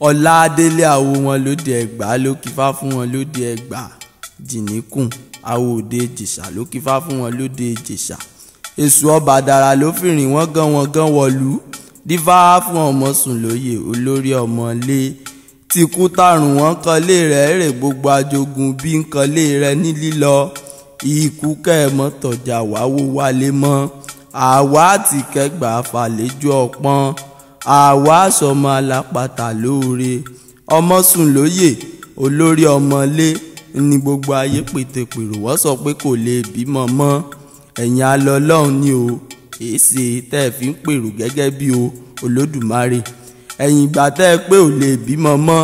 ọládélé àwo wọn lóde ẹgbà ló kífá fún wọn lóde ẹgbà jìnnìkùn àwo òde ìjèṣà ló kífá fún wọn lóde ìjèṣà èṣù ọbàdàrà ló fìrìn wọn gan wọn gan wọlú. Dífá fún ọmọ sùn lóye olórí ọmọlé tìkú tàrùn wọn kanlé rẹ rè gbogbo ajogun bí nkanlé rẹ ní lílọ. Ikú kẹmọ tọjà wáwó wálé mọ. Àwa àti kẹgbà fàlejò ọpọ́n àwa sọmọ alápàtà lóore ọmọ sùn lóye olórí ọmọlé ní gbogbo ayé pètèpèrò. Wọ́n sọ pé kò lè bímọ mọ́. Ẹ̀yin alọ́lọ́run ni o. Èsì tẹ́ ẹ fi ń pèrò gẹ́gẹ́ bí o olódùmarè. Ẹ̀yìn ìgbà tẹ́ ẹ pé ò lè bímọ mọ́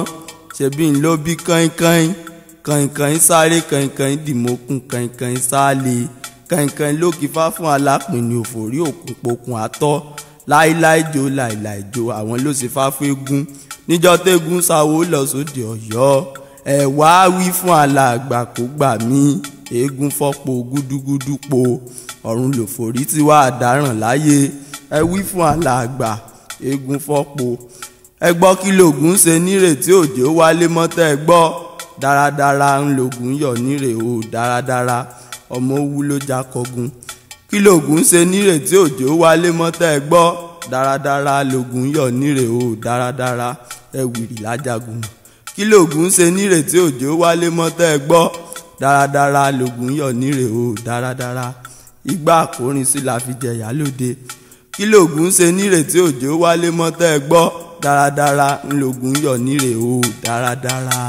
ṣebí ń ló bí kàìnkàìn kàìnkàìn sáré kàìnkàìn dìmọ́kùn kàìnkàìn sáàlè kàìnkàìn ló kí fá fún alápìnrin òfòrí òkun àtọ́ láíláí jó láìláì jó àwọn ló ṣe fá fún eégún níjọ́ tẹ́gún sáwó lọ sóde ọ̀yọ́ ẹ wá wí fún alàgbà kó gbà mí. Eégún fọ́pọ̀ gúdúgúdú po ọ̀run lòfòrí tí wàá dáràn láyé. Ẹ wí fún alàgbà eégún fọ́pọ̀. Ẹ gbọ́ kí lògùn ṣe nírètí òjò wálé mọ́tẹ́ ẹ gbọ́. Dáradára ń lògùn yọ̀ nírè o dáradára. Ọmọ owú ló já kọgun kí lògùn ṣe nírètí òjò wálé mọ́tẹ́ ẹ gbọ́. Dáradára lògùn yọ̀ nírè o dáradára. Ẹ wìrì lájàgùn kí lògùn ṣe nírètí òjò wálé mọ́tẹ́ ẹ gbọ́. Dáradára lògùn yọ̀ nírè o dáradára. Igbá àkórin sí la fi jẹ̀yà lóde. Kí lògùn ṣe nírètí òjò wálé mọ́tẹ́ ẹ gbọ́. Dáradára ńlògùn yọ̀ nírè o dáradára.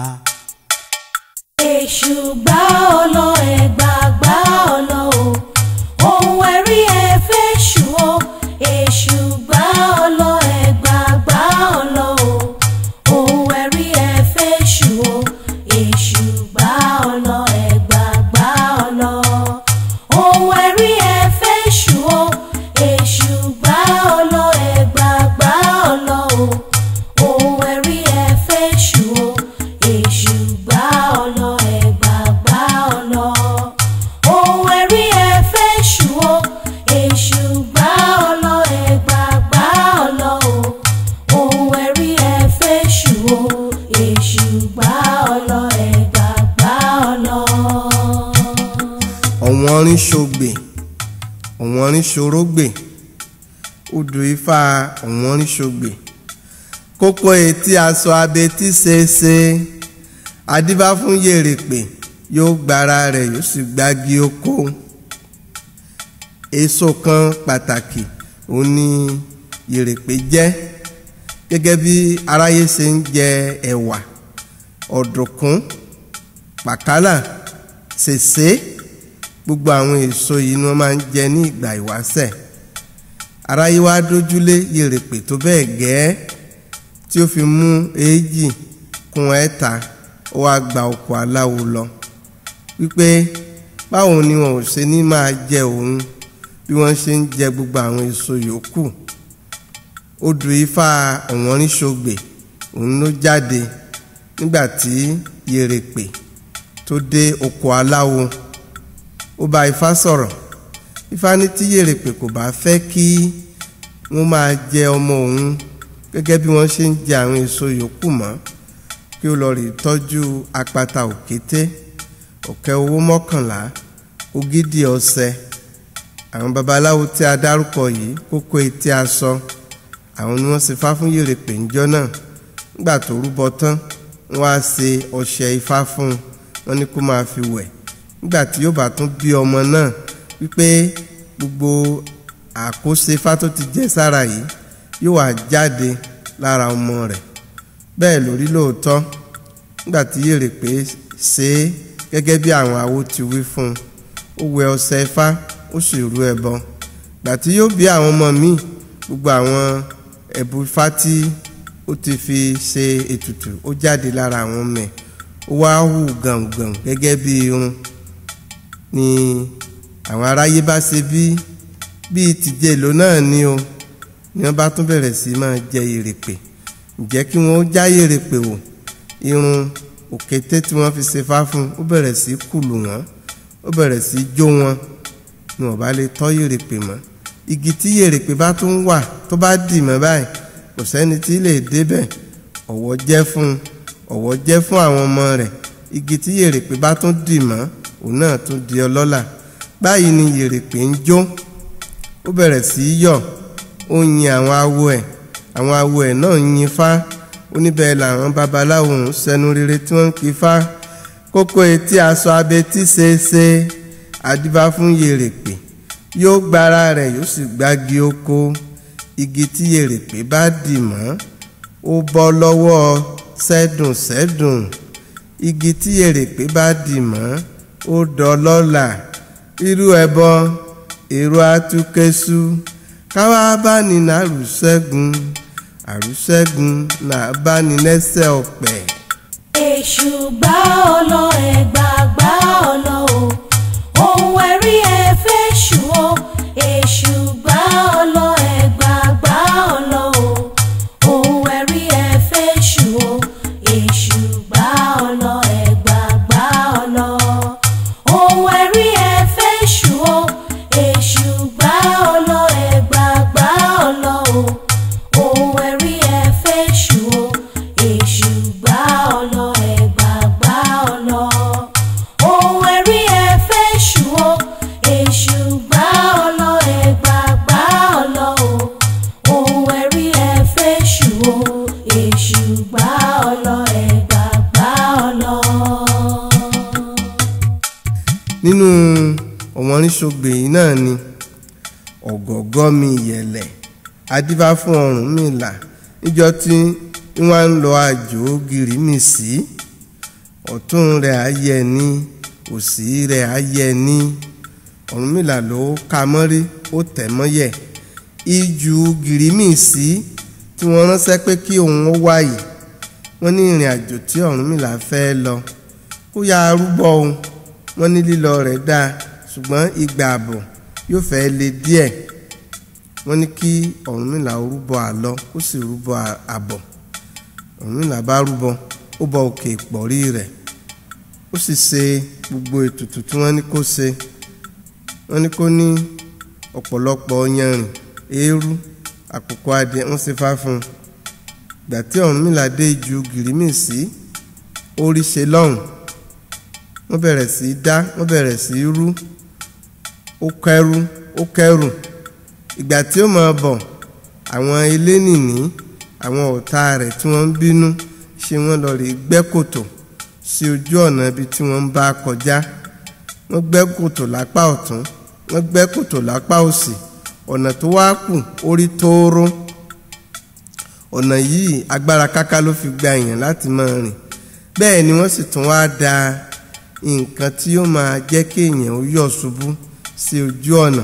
èṣù gbá ọlọ ẹgbà gbá ọlọ ṣorógbè odò ifá ọ̀wọ́n rin ṣògbè kókó etí aṣọ abetí ṣeéṣe adíbá fún yèrèpè yóò gbára rẹ̀ yóò sì gbági oko. Èso kan pàtàkì òun ni yèrèpè jẹ́. Gẹ́gẹ́ bí aráyé ṣe ń jẹ ẹ̀wà ọ̀dùnkún pàkálà ṣèṣe gbogbo àwọn èso yìí ni wọ́n máa ń jẹ ní ìgbà ìwáṣẹ̀. Aráyé wá dójúlé yèrèpè tó bẹ́ẹ̀ gẹ́ tí ó fi mú èjì kún ẹ̀ta ó wá gba oko aláwo lọ. Wípé báwo ni wọn ò ṣe ní máa jẹ òun bí wọ́n ṣe ń jẹ gbogbo àwọn èso yòókù? Odù ifá ọ̀wọ́nrín-ṣògbè òun ló jáde nígbà tí yèrèpè tó dé oko aláwo ó bá ifá sọ̀rọ̀. Ifá ní tí yèrèpè kò bá fẹ́ kí wọ́n máa jẹ ọmọ òun gẹ́gẹ́ bí wọ́n ṣe ń jẹ àwọn èso yòókù mọ́ kí ó lọ rí tọ́jú apata òkété ọ̀kẹ́ owó mọ́kànlá ògidì ọ̀sẹ̀. Àwọn babaláwo tí a dárúkọ yìí kókó etí aṣọ àwọn ni wọ́n ṣe fá fún yèrèpè ńjọ́ náà. Nígbà tó rúbọ tán wọ́n á ṣe ọṣẹ ifá fún un. Wọ́n ní kó máa fi wẹ̀ nígbà tí yóò bá tún bí ọmọ náà wípé gbogbo àkóso ifá tó ti jẹ sára yìí yóò wá jáde lára ọmọ rẹ̀. Bẹ́ẹ̀ lórí lóòótọ́ nígbà tí yèrèpè ṣe é gẹ́gẹ́ bí àwọn awo ti wí fún un. Ó wẹ ọṣẹ ifá ó sì rú ẹbọ. Gbà tí yóò bí àwọn ọmọ míì gbogbo àwọn ẹ̀bù ifá tí ó ti fi ṣe ètùtù ó jáde lára àwọn ọmọ ó wá hù gàǹgàǹ gẹ́gẹ́ bí irun ni àwọn aráyé bá ṣe bí bíi tìjẹ́lò náà ni o ni wọ́n bá tún bẹ̀rẹ̀ sí máa jẹ ìrèpè. Ǹjẹ́ kí wọ́n já ìrèpè wò? Irun òkété tí wọ́n fi ṣe fá fún ó bẹ̀rẹ̀ sí kùlù wọ́n ó bẹ̀rẹ̀ sí jó wọn. Ni wọ́n bá lè tọ́ ìrèpè mọ́. Igi tí ìrèpè bá tún wà tó bá dì mọ́ báyìí kò sẹ́ni tí lè débẹ̀ ọ̀wọ̀ jẹ́ fún ọ̀wọ̀ jẹ́ fún àwọn ọmọ rẹ̀. Igi tí yèrèpè bá tún dì mọ́ òun náà tún di ọlọ́lá. Báyìí ni yèrèpè ń jó. Ó bẹ̀rẹ̀ sí í yọ̀. Ó yin àwọn awo ẹ̀. Àwọn awo ẹ̀ náà ń yin fá oníbẹ̀ làwọn babaláwo ń sẹnu rere tí wọ́n ń kí fá kókó etí aṣọ abetí ṣeéṣe adíbá fún yèrèpè. Yóò gbára rẹ̀ yóò sì gbági oko. Igi tí yèrèpè bá dì mọ́ ó bọ́ lọ́wọ́ sẹ́dùn sẹ́dùn igi tí yèrèpè bá dì mọ́ ó dọlọ́là irú ẹbọ èrò atukẹ́sù káwá bá ní nàrúṣẹ́gun àrúṣẹ́gun náà bá ní lẹ́sẹ̀ ọ̀pẹ̀. èṣù gbá ọlọ adífá fún Ọ̀rúnmìlà níjọ́ tí wọ́n ń lọ àjò gìrìmì sí. Ọ̀tún rẹ̀ ayẹ ní òsì rẹ̀ ayẹ ní Ọ̀rúnmìlà ló ka mọ́rí ó tẹ̀ mọ́yẹ̀ ìjù gìrìmì sí tí wọ́n ránṣẹ́ pé kí òun ó wáyé wọ́n ní ìrìn àjò tí Ọ̀rúnmìlà fẹ́ lọ. Kó yá arúgbó òun. Wọ́n ní lílọ rẹ̀ dáa ṣùgbọ́n ìgbà àbọ̀ yóò fẹ́ le díẹ̀ wọ́n ní kí Ọ̀rúnmìlà ó rúbọ àlọ ó sì rúbọ àbọ̀. Ọ̀rúnmìlà bá rúbọ ó bọ òkè ìpọ̀rí rẹ̀. Ó sì ṣe gbogbo ètùtù tí wọ́n ní kó ṣe. Wọ́n ní kó ní ọ̀pọ̀lọpọ̀ yanrìn eérú àkùkọ adìẹ wọ́n ṣe fá fún un ìgbà tí Ọ̀rúnmìlà dé ju gìrìmì sí orí ṣe lọ́hùn. Wọ́n bẹ̀rẹ̀ sí í dá wọ́n bẹ̀rẹ̀ sí í rú. Ó kẹ́rù ó kẹ́rù ìgbà tí ó máa bọ̀ àwọn ilé nìní àwọn ọ̀tá rẹ̀ tí wọ́n ń bínú ṣe wọ́n lọ rí gbẹ́ kòtò sí ojú ọ̀nà ibi tí wọ́n ń bá kọjá. Wọ́n gbẹ́ kòtò lápá ọ̀tún wọ́n gbẹ́ kòtò lápá òsì. Ọ̀nà tó wá kù orí tóóró. Ọ̀nà yìí agbára káká ló fi gba èèyàn láti máa rìn. Bẹ́ẹ̀ ni wọ́n sì tún wá da nǹkan tí ó máa jẹ́ kí èèyàn ó yọ̀ ṣubú sí ojú ọ̀nà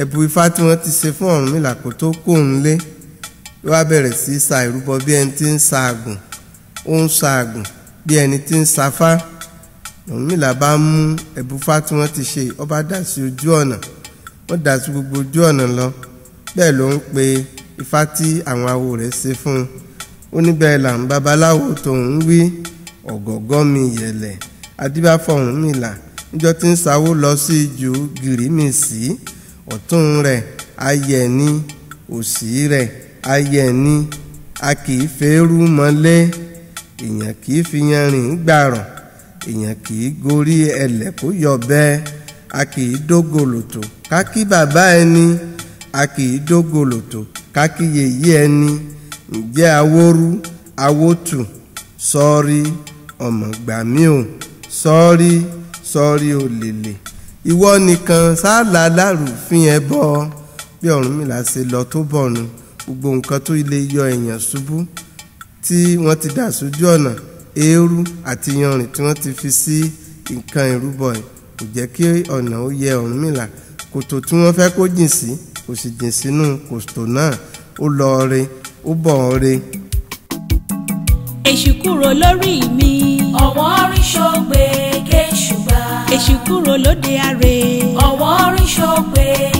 ẹ̀bù ifá tí wọ́n ti ṣe fún Ọ̀rúnmìlà kó tó kó òun lé. Ló wá bẹ̀rẹ̀ sí sa ìrúbọ bí ẹni tí ń sa àgùn. Ó ń sa àgùn bí ẹni tí ń safá Ọ̀rúnmìlà bá mú ẹ̀bù ifá tí wọ́n ti ṣe ó bá dà sí ojú ọ̀nà. Wọ́n dà sí gbogbo ojú ọ̀nà lọ. Bẹ́ẹ̀ ló ń pe ifá tí àwọn awo rẹ̀ ṣe fún ó ní bẹ́ẹ̀ là ń babaláwo tòun wí. Ọ̀gọ̀gọ́ mi yẹ̀lẹ̀. Adíbáfọ̀ Ọ̀rúnmìlà níjọ́ tí ń sáwó lọ sí ijù gìrìmì sí ọ̀tún rẹ̀ ayẹni òsì rẹ̀ ayẹni a kì í fẹ́rù mọ́lé èèyàn kì í fi yanrìn gbàrọ̀ èèyàn kì í gorí ẹlẹ̀ kó yọ bẹ́ẹ̀ a kì í dógolòtò kákí bàbá ẹni a kì í dógolòtò kákí yèyé ẹni. Ǹjẹ́ awóru awótù? Sọ́ọ́rí ọmọ gbàmí o. Sọ́ọ́rí sọ́ọ́rí òlèlè ìwọ nìkan sáàlà lárùfín ẹ bọ́. Bí Ọ̀rúnmìlà ṣe lọ tó bọ̀nu gbogbo nǹkan tó lè yọ èèyàn ṣubú tí wọ́n ti dà sójú ọ̀nà eérú àti yanrìn tí wọ́n ti fi sí nǹkan ìrúbọ ẹ̀ kò jẹ́ kí ọ̀nà ó yẹ Ọ̀rúnmìlà kòtò tí wọ́n fẹ́ kó jìn sí kò sì jìn sínú kòtò náà. Ó lọ re ó bọ̀ re. èṣù kúrò lórí mi. Ọ̀wọ́n rí èṣù kúrò lóde àrè ọ̀wọ́n rí ṣọ́gbé kéṣùgbà.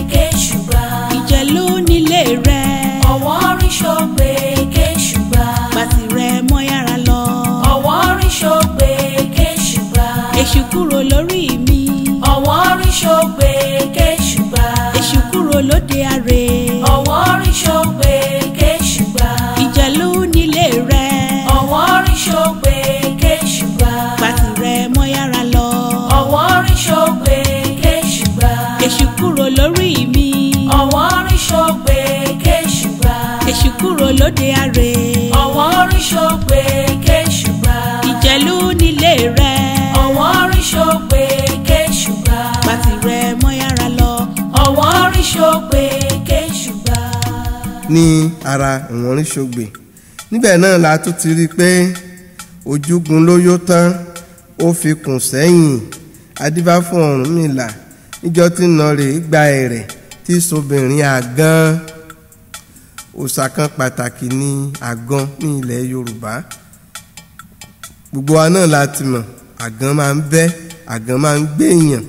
Àrè. ọ̀wọ́n orí ṣògbé kéṣùgbà. ìjẹ̀lú nílé rẹ. ọ̀wọ́n orí ṣògbé kéṣùgbà. pàtì rẹ mọ́ yára lọ. ọ̀wọ́n orí ṣògbé kéṣùgbà. ní ara ìwọ̀n ríṣogbè níbẹ̀ náà la tún ti rí i pé ojúgun ló yó tán ó fi kùn sẹ́yìn adíbá fún Ọ̀rúnmìlà níjọ́ tí nà rè gba ẹ̀rẹ̀ tí sobìnrin àgàn òòṣà kan pàtàkì ní àgàn ní ilẹ̀ Yorùbá. Gbogbo wa náà la ti mọ̀ àgàn máa ń bẹ́ àgàn máa ń gbé èèyàn.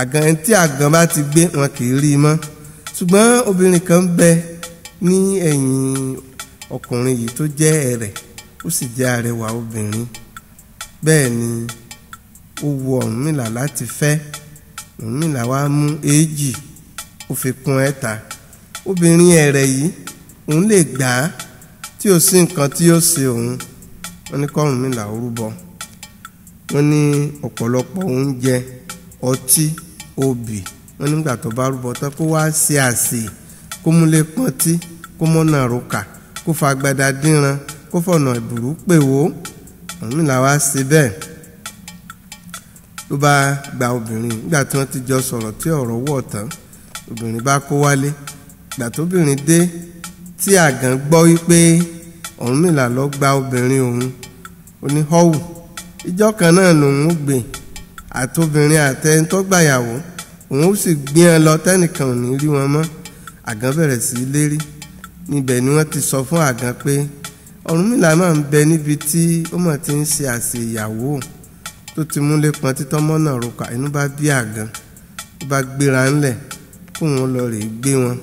Àgàn tí àgàn bá ti gbé wọn kì í rí i mọ́. Ṣùgbọ́n obìnrin kan bẹ ní ẹ̀yìn ọkùnrin yìí tó jẹ́ ẹ̀rẹ̀ ó sì jẹ́ arẹwà obìnrin. Bẹ́ẹ̀ ni ó wu Ọ̀rúnmìlà láti fẹ́ Ọ̀rúnmìlà wá mú èjì ó fi kún ẹ̀ta. Obìnrin ẹ̀rẹ̀ yìí òun lè gbà á tí ò sí nǹkan tí ó ṣe òun. Wọ́n ní k'Ọ̀rúnmìlà ó rúbọ. Wọ́n ní ọ̀pọ̀lọpọ̀ oúnjẹ ọtí obì. Wọ́n nígbà tó bá rúbọ tán kó wá ṣe àsè kó múlé pọ́ntí kó mọ́nà àròkà kó fa agbada dínran kó fọ̀nà ìbùrú pè wó. Ọ̀rúnmìlà wá ṣe bẹ́ẹ̀. Ló bá gba obìnrin nígbà tí wọ́n ti jọ sọ̀rọ̀ tí ọ̀rọ̀ wọ̀ tán obìnrin bá kó wálé. Ìgbà tóbìnrin dé tí àgàn gbọ́ wípé Ọ̀rúnmìlà lọ gba obìnrin òun ó ní họ́wù ìjọ kan náà lòun ó gbé àtobìnrin àtẹni tó gbàyàwó òun ó sì gbé ẹ lọ tẹnìkan ò ní rí wọn mọ́. Àgàn bẹ̀rẹ̀ sí í lérí. Níbẹ̀ ni wọ́n ti sọ fún àgàn pé Ọ̀rúnmìlà máa ń bẹ níbi tí ó mọ̀ ti ń ṣe àsè ìyàwó tó ti múlé pọn títọ́ mọ́nà roka inú bá bí àgàn ó bá gbéra ńlẹ̀ kó wọn lọ rèé gbé wọn.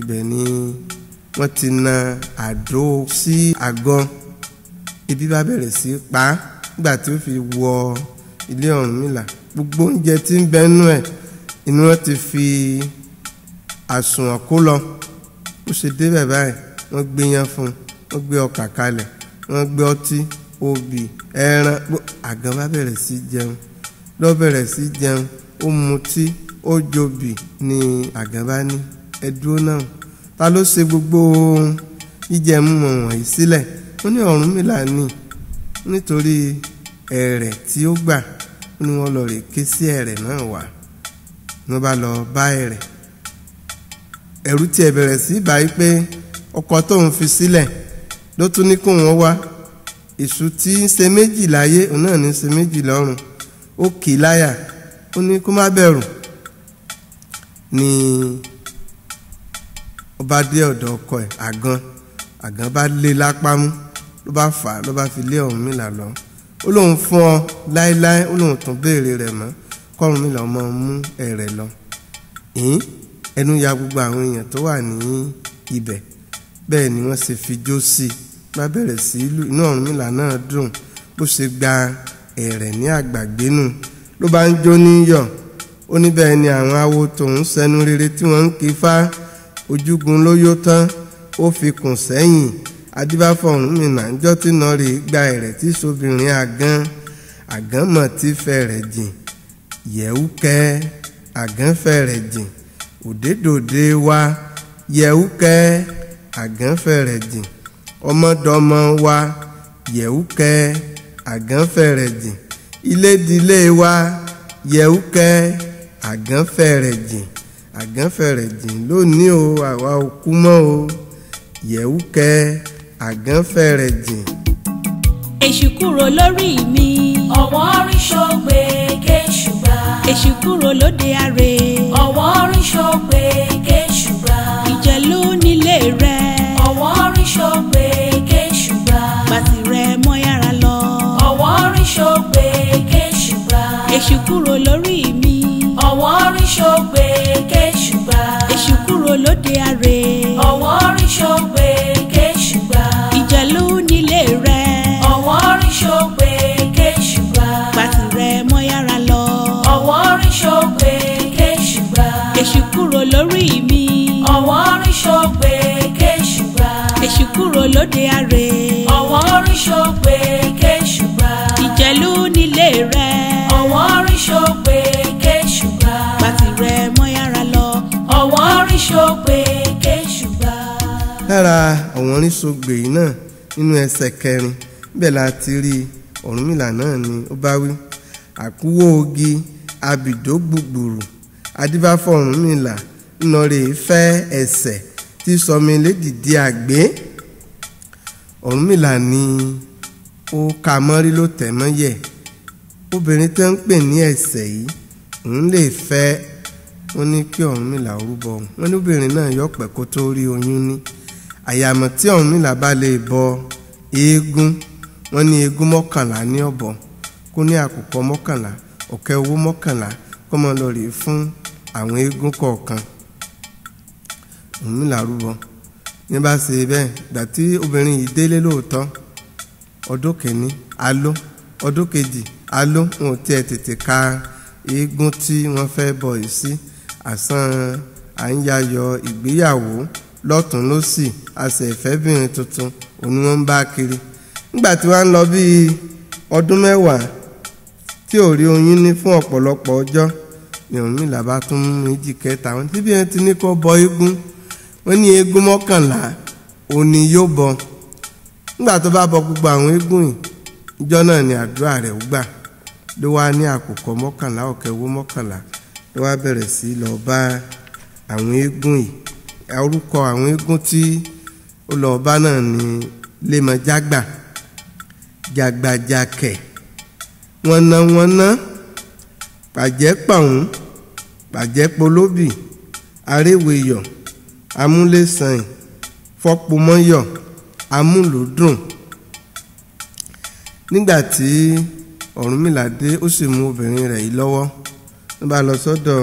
Ibẹ̀ ni wọ́n ti na àdó sí àgọ́. Ebi bá bẹ̀rẹ̀ sí pa á nígbà tí ó fi wọ ilé Ọ̀rúnmìlà gbogbo oúnjẹ tí ń bẹnu ẹ̀ inú wọn ti fi àsùnwọ̀n kó lọ. Ó ṣe débẹ̀ báyìí wọ́n gbé yán fún un wọ́n gbé ọkà kalẹ̀ wọ́n gbé ọtí obì ẹran. Àgàn bá bẹ̀rẹ̀ sí jẹun. Lọ́ bẹ̀rẹ̀ sí jẹun ó mutí ó jobì ní àgàn bá ní. Ẹdúró náà ta ló ṣe gbogbo jíjẹ mímọ wọ̀nyí sílẹ̀? Ó ní Ọ̀rúnmìlà ní nítorí ẹ̀rẹ̀ tí ó gbà ó ní wọ́n lọ rè ké sí ẹ̀rẹ̀ náà wá. Wọ́n bá lọ bá ẹ̀rẹ̀. Ẹ̀rù tiẹ̀ bẹ̀rẹ̀ sí báyìí pé ọkọ tóun fi sílẹ̀ ló tún ní kó wọn wá. Èṣù tí ń ṣe méjì láyé òun náà ní ṣe méjì lọ́run. Ó kì í láyà. Ó ní kó má bẹ̀rù. Ni ó bá dé ọ̀dọ̀ ọkọ ẹ̀ àgàn àgàn bá lé lápá mú ló bá fà á ló bá fi lé Ọ̀rúnmìlà lọ. Ó lóun fún ọ láéláé ó lóun tún béèrè rẹ̀ mọ́ k'Ọ̀rúnmìlà ọmọ mú ẹ̀rẹ̀ lọ. Ìyín ẹnu ya gbogbo àwọn èèyàn tó wà ní ibẹ̀. Bẹ́ẹ̀ ni wọ́n ṣe fi jó sí i. Bá bẹ̀rẹ̀ sí ìlú inú Ọ̀rúnmìlà náà dùn. Bó ṣe gba ẹ̀rẹ̀ ní àgbàgbénu ló bá ń jó níyọ̀ ó ní bẹ́ẹ̀ ni àwọn awo tòun sẹnu rere tí wọ́n ń kí fá ojúgun ló yó tán ó fi kùn sẹ́yìn. Adíbáfọ̀ Ọ̀rúnmìlà ńjọ́ tí nà rè gba ẹ̀rẹ̀ tí sobìnrin àgán àgán mọ̀ tí fẹ́ rẹ̀ jìn. Yẹ̀wù kẹ́ àgán fẹ́ rẹ̀ jìn. Òdèdòdè wa yẹ̀wù kẹ́ àgán fẹ́ rẹ̀ jìn. Ọmọdọmọ wa yẹ̀wù kẹ́ àgán fẹ́ rẹ̀ jìn. Ilédìlé wa yẹ̀wù kẹ́ àgán fẹ́ rẹ̀ jìn àgán fẹ́ rẹ̀ jìn lónìí o àwa ò kú mọ́ o yẹ̀wù kẹ́ àgán fẹ́ rẹ̀ jìn. èṣù kúrò lórí mi. ọ̀wọ́n orí ṣògbé kéṣùgbà. èṣù kúrò lóde àrè. ọ̀wọ́n orí ṣògbé kéṣùgbà. ìjẹ̀lú nílé rẹ. ọ̀wọ́n orí ṣògbé kéṣùgbà. pàtì rẹ mọ́ yára lọ. ọ̀wọ́n orí ṣògbé kéṣùgbà. èṣù kúrò lórí mi. Ọ̀wọ́n orí ṣògbé kéṣùgbà. èṣù kúrò lóde àrè. ọ̀wọ́n orí ṣògbé kéṣùgbà. ìjẹ̀lú nílé rẹ. ọ̀wọ́n orí ṣògbé kéṣùgbà. pàtì rẹ mọ́ yára lọ. ọ̀wọ́n orí ṣògbé kéṣùgbà. èṣù kúrò lórí mi. ọ̀wọ́n orí ṣògbé kéṣùgbà. èṣù kúrò lóde àrè. ọ̀wọ́n orí ṣògbé kéṣùgbà. ìjẹ̀lú nílé rẹ. ọ̀wọ́n orí ṣògbé ṣògbé kéṣùgbà. lára àwọn sọgbè yìí náà nínú ẹsẹ̀ kẹrin bẹ́ẹ̀ la ti rí ọ̀rúnmìlà náà ni ó bá wí. Àkúwò ogi abìdó gbùgbùrù adífáfọ̀ ọ̀rúnmìlà ńlọrọ̀ fẹ́ ẹsẹ̀ tí sọmi lédìdí àgbé. Ọ̀rúnmìlà ni ó ka mọ́rí ló tẹ̀ mọ́yẹ̀. Obìnrin tó ń pè ní ẹsẹ̀ yìí òun lè fẹ́ wọ́n ní kí Ọ̀rúnmìlà rúbọ wọ́n ní obìnrin náà yọ pẹ́ kó tó rí oyún ní. Àyàmọ̀ tí Ọ̀rúnmìlà bá lè bọ eégún wọ́n ní eégún mọ́kànlá ní ọ̀bọ. Kó ní àkùkọ mọ́kànlá ọ̀kẹ́ owó mọ́kànlá kó mọ́ lọ rèé fún àwọn eégún kọ̀ọ̀kan. Ọ̀rúnmìlà rúbọ. Ní bá ṣe bẹ́ẹ̀ gbà tí obìnrin yìí délé lóòótọ́ ọdún kìíní aló ọdún kejì aló wọn ò tiẹ̀ tètè ka eégún tí wọ́n fẹ́ bọ̀ yìí sí àsán à ń yayọ̀ ìgbéyàwó lọ́tún lọ́sì àṣẹ ìfẹ́bìnrin tuntun òun wọ́n ń bá kiri. Nígbà tí wọ́n ń lọ bíi ọdún mẹ́wàá tí ò rí oyún ní fún ọ̀pọ̀lọpọ̀ ọjọ́ ni Ọ̀rúnmìlà bá tún mú méjì kẹta. Wọn tí bí wọn ti ní kó bọ eégún wọn ní eégún mọ́kànlá òní yóò bọ. Nígbà tó bá bọ gbogbo àwọn eégún yìí ìjọ náà ni àdúrà rẹ̀ gbà. Ló wá ní àkùkọ mọ́kànlá ọ̀kẹ́wó mọ́kànlá ló wá bẹ̀rẹ̀ sí lọ bá àwọn eégún yìí. Orúkọ àwọn eégún tí ó lọ bá náà ni lèmọ̀jágbà jàgbàjàkẹ̀ wọ̀nàwọ̀nà pàjẹ́pàún pàjẹ́polóbì aréwèyọ̀ amúlẹ̀sàn fọ́pomọ́yọ̀ amúlòdùn nígbà tí Ọ̀rúnmìlà dé ó sì mú obìnrin rẹ̀ yìí lọ́wọ́ ló bá lọ sọ́dọ̀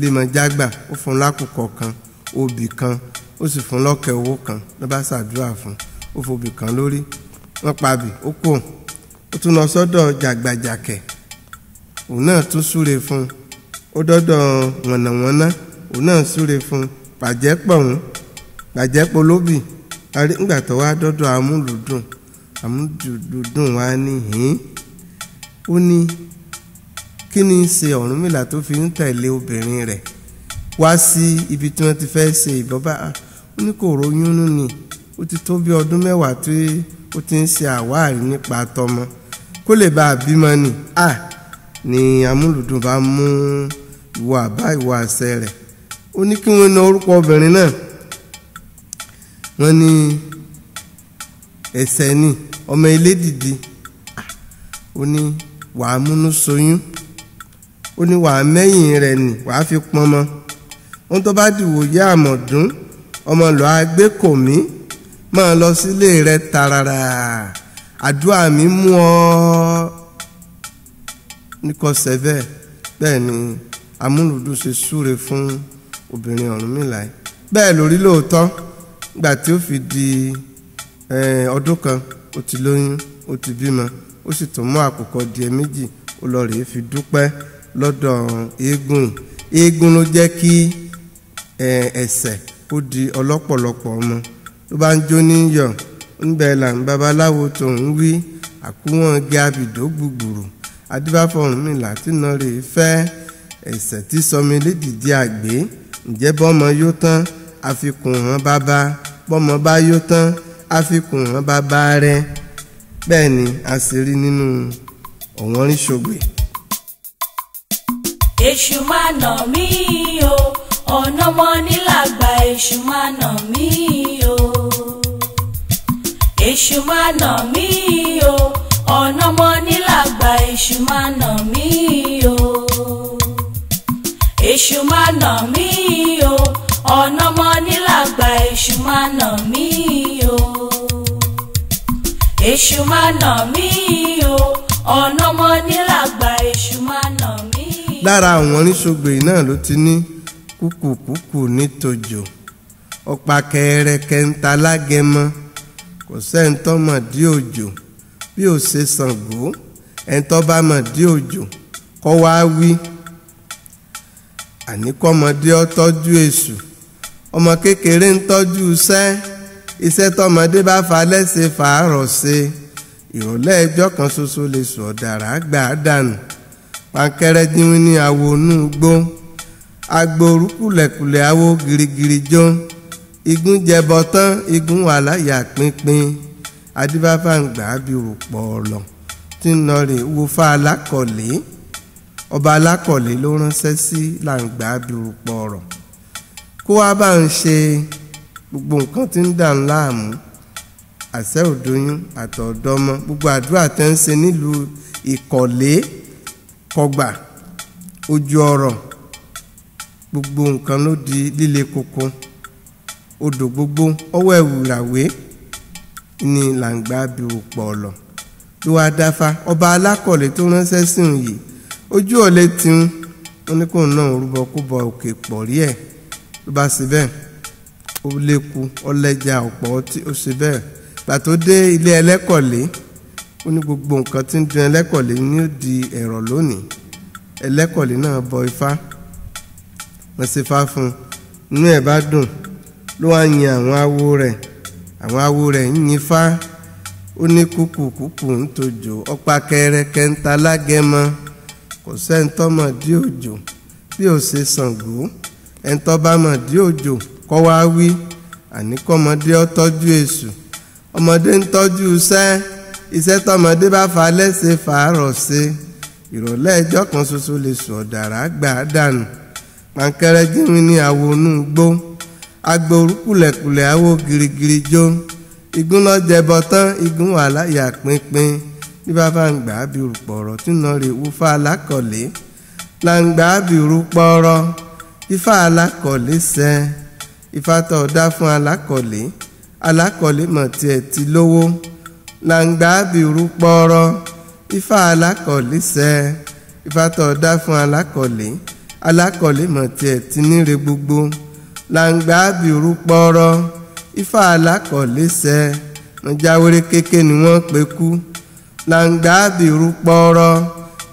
lèmọ̀jágbà ó fún lákòókò kan obì kan ó sì fún lọ́kẹ́ owó kan ló bá ṣàdúrà fún ó fobì kan lórí wọ́n pabì ó kò ó tún lọ sọ́dọ̀ jàgbàjàkẹ̀ òun náà tún súre fún un. Ó dọ́dọ̀ wọ̀nàwọ́ná òun náà súre fún un. Pàjẹ́pọ̀hún pàjẹ́polóbì nígbà tó wá dọ́dọ̀ amúlùdùn amúlùdùn wá ní hìn ó ní kí ni í ṣe Ọ̀rúnmìlà tó fi ń tẹ̀lé obìnrin rẹ̀? Wá sí ibi tí wọ́n ti fẹ́ ṣe ìbọ́bá. Ó ní kò róyún nù ni. Ó ti tó bí ọdún mẹ́wàá tí ó ti ń ṣe àwáàrí nípa tọmọ. Kó lè bá a bímọ ni. A ni amúlùdùn bá mú ìwọ àbá ìwọ àṣẹ rẹ̀. Ó ní kí wọ́n na orúkọ obìnrin náà. Wọ́n ní ẹsẹ̀ ni ọmọ ilé dìdí ó ní wàá múnú soyún ó ní wàá mẹ́yìn rẹ̀ nì wàá fi pọnmọ. Wọn tó bá dìwò yá àmọ̀dún ọmọ lọ́ọ́ agbẹ́kọ̀mí máa lọ sílé rẹ̀ tààràrà. Àdúrà mi mú ọ. Níkọsẹ̀ bẹ́ẹ̀. Bẹ́ẹ̀ ni amúlùdún ṣe súre fún obìnrin Ọ̀rúnmìlà yìí bẹ́ẹ̀ lórí lóòótọ́. Gbà tí ó fi di ọdún kan ó ti lóyún ó ti bímọ ó sì tún mú àkùkọ díẹ̀ méjì ó lọ rèé fi dúpẹ́ lọ́dọ̀ eégún. Eégún ló jẹ́ kí ẹsẹ̀ ó di ọlọ́pọ̀lọpọ̀ ọmọ. Tó bá ń jó níyọ̀ ńbẹ là ń babaláwo tó ń wí àkúwọ̀n gé abìdó gbùgbùrù. Adébáfọ̀ Ọ̀rúnmìlà tí nà rè fẹ́ ẹsẹ̀ tí sọmi lédìdí àgbé. Ǹjẹ́ bọ́mọ yó tán àfikún hàn bàbá. Bọ́mọ bá yó tán àfikún hàn bàbá rẹ̀. Bẹ́ẹ̀ ni a sì rí nínú ọ̀wọ́nrín ṣògbè. Èṣù máa nà mí o. Ọ̀nà mọ́ nílàgbà èṣù máa nà mí o. Èṣù máa nà mí o. Ọ̀nà mọ́ nílàgbà èṣù máa nà mí o. Èṣù máa nà mí o. Ọ̀nà mọ́ nílàgbà èṣù máa nà mí o. Èṣù máa nà mí o. Ọ̀nà mọ́ nílàgbà lára àwọn oníṣògbè náà ló ti ní kúkúkúkú nítòjò ọ̀pá kẹrẹkẹ ń ta lágẹmọ. Kò sẹ́ńtọ́ mọ̀ dí òjò. Bí ò ṣe Ṣàngó ẹ̀ńtọ́ bá mọ̀ dí òjò kọ́ wá wí. Àníkọ́mọdé ọ tọ́jú èṣù. Ọmọ kékeré ń tọ́jú iṣẹ́. Iṣẹ́ tọmọdé bá fa lẹ́sẹ̀ fàárọ̀ ṣe. Ìrọ̀lẹ́ ẹjọ́ kan ṣoṣo lè sùn ọ̀dàrà gbà á dànù pankẹ́rẹ́ dínwín ní awo inú gbó agboru kùlẹ̀kùlẹ̀ awo girigiri jó. Igun jẹbọ tán igun wà láyà pínpín. Adífáfá ń gbà á bí rúpọ̀ ọ̀lọ̀ tí ń lọ rè wo fá alákọ̀lé. Ọba alákọ̀lé ló ránṣẹ́ sí làǹgbà bí rúpọ̀ ọ̀rọ̀ kó wá bá ń ṣe gbogbo nǹkan tí ń dà ń láàmú. Àṣẹ òdoyún àtọ̀dọ́mọ gbogbo àdúrà tẹ́ ń ṣe nílùú ìkọ̀lé kọgbà ojú ọ̀rọ̀ gbogbo nǹkan ló di líle koko. Odò gbogbo ọwọ́ ẹ̀wùràwé ní làǹgbà bí òpọ̀ ọ̀lọ̀ ló wá dáfá ọba alákọ̀lé tó ránṣẹ́ sí òun yìí ojú ọ̀lẹ́ tiun wọn ní kóun náà rúbọ kó bọ òkè pọ̀ rí ẹ̀. Ló bá ṣe bẹ́ẹ̀ ó léku ọlẹ́jà ọ̀pọ̀ ó ṣe bẹ́ẹ̀. Gbà dé ilé ẹlẹ́kọ̀lé ó ní gbogbo nǹkan tí ń dun ẹlẹ́kọ̀lé ní ó di ẹ̀rọ lónìí. Ẹlẹ́kọ̀lé náà bọ ifá. Wọ́n ṣe fá fún un. Inú ẹ̀ bá dùn. Ló wá yin àwọn awo rẹ̀. Àwọn awo rẹ̀ ń yin fá ó ní kúkú kúkú ń tojò. Ọ̀pá kẹrẹkẹ ń ta kò sẹ́ńtọ́mọ̀ dí òjò. Bí ó ṣe Ṣàngó ẹ̀ńtọ́ bá mọ̀ dí òjò kọ́ wá wí. Àníkọ́mọdé ó tọ́jú èṣù. Ọmọdé ń tọ́jú iṣẹ́ iṣẹ́ tọmọdé bá fa lẹ́sẹ̀ fàárọ̀ ṣe. Ìrọ̀lẹ́ ẹjọ́ kan ṣoṣo lè sọ ọ̀dàrà gbà á dànù. Pàǹkẹ́rẹ́ jíwìn ní àwọnú gbó agbóoru kùlẹ̀kùlẹ̀ àwọ̀ girigiri jó. Igun lọ jẹbọ tán igun wà láyà pínpín. Bí bàbá ń gbà á bí rúpọ̀ ọ̀rọ̀ tí nà rè wúfà alákọ̀lé. Là ń gbà á bí rúpọ̀ ọ̀rọ̀ ifá alákọ̀lé sẹ́. Ifá tó dá fún alákọ̀lé. Alákọ̀lé mọ̀ tiẹ̀ ti lówó là ń gbà á bí rúpọ̀ ọ̀rọ̀ ifá alákọ̀lé sẹ́. Ifá tó dá fún alákọ̀lé alákọ̀lé mọ̀ tiẹ̀ ti níre gbogbo. Làǹgbà bìrù pọ̀rọ̀. Ifá alákọ̀lé sẹ́. Ọjàwéré kéke ni wọ́n pe kú. Làǹgbà bìrù pọ̀rọ̀.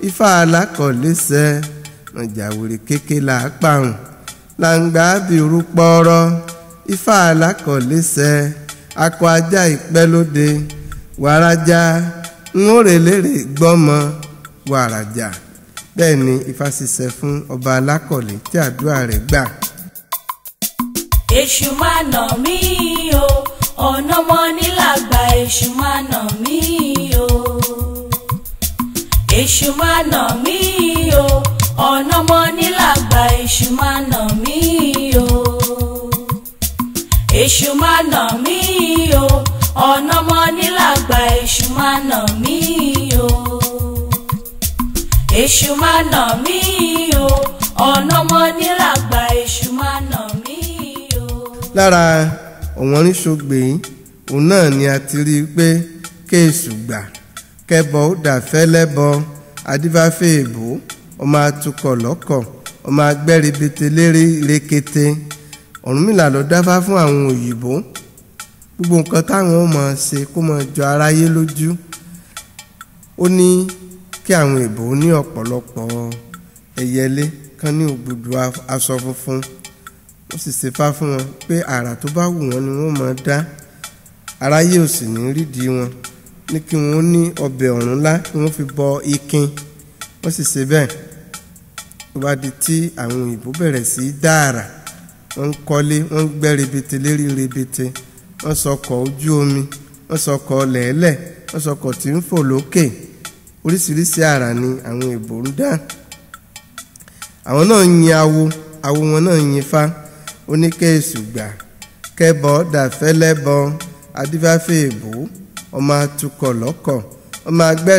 Ifá alákọ̀lé sẹ́. Ọjàwéré kéke là á pàrùn làǹgbà bìrù pọ̀rọ̀. Ifá alákọ̀lé sẹ́. Akọ ajá ìpẹ́ lóde wàrájà ńórèlérè gbọ́mọ wàràjà. Bẹ́ẹ̀ ni ifá ṣiṣẹ́ fún ọba alákọ̀lé tí àdúrà rẹ̀ gbà. èṣù máa nà mí o ọ̀nà mọ́ nílàgbà èṣù máa nà mí o. Èṣù máa nà mí o ọ̀nà mọ́ nílàgbà èṣù máa nà mí o. Èṣù máa nà mí o ọ̀nà mọ́ nílàgbà èṣù máa nà mí o. Èṣù máa nà mí o. Ọ̀nà mọ́ nílàgbà èṣù máa nà mí o. lára ọ̀wọ́n oníṣògbè yìí òun náà ni a ti rí i pé kéèsù gbà kẹbọ ó dà fẹ́lẹ́bọ adífáfẹ́ èbó ọmọ atukọ̀ lọ́kọ̀ ọmọ agbẹ́rìbete lérí rekete. Ọ̀rúnmìlà ló dáfá fún àwọn òyìnbó gbogbo nǹkan táwọn ó máa ṣe kó máa jọ aráyé lójú. Ó ní kí àwọn èbó ní ọ̀pọ̀lọpọ̀ ẹyẹlé kan ní ògbùdù aṣọ funfun. Ó sì ṣe fá fún wọn pé àrà tó bá wù wọ́n ni wọ́n máa dá. Aráyé ò sì ní rídìí wọn. Ní kí wọ́n ní ọbẹ̀ ọ̀run ńlá kí wọ́n fi bọ ikin. Wọ́n sì ṣe bẹ́ẹ̀. Tó bá di tí àwọn òyìnbó bẹ̀rẹ̀ sí í dá àrà wọ́n ń kọ́lé wọ́n ń gbẹ́ rebete lérí rebete wọ́n sọkọ̀ ojú omi wọ́n sọkọ̀ lẹ̀ẹ́lẹ̀ wọ́n tí ń fò lókè. Oríṣiríṣi àrà ni àwọn èbó ń dá. Àwọn náà yin awo awo wọn náà yin ifá. Oníkẹ́ẹ̀sù gbà kẹbọ dàfẹ́lẹ́bọ adífáfẹ́ èbó ọmọ atukọ̀ lọ́kọ̀ ọmọ agbẹ́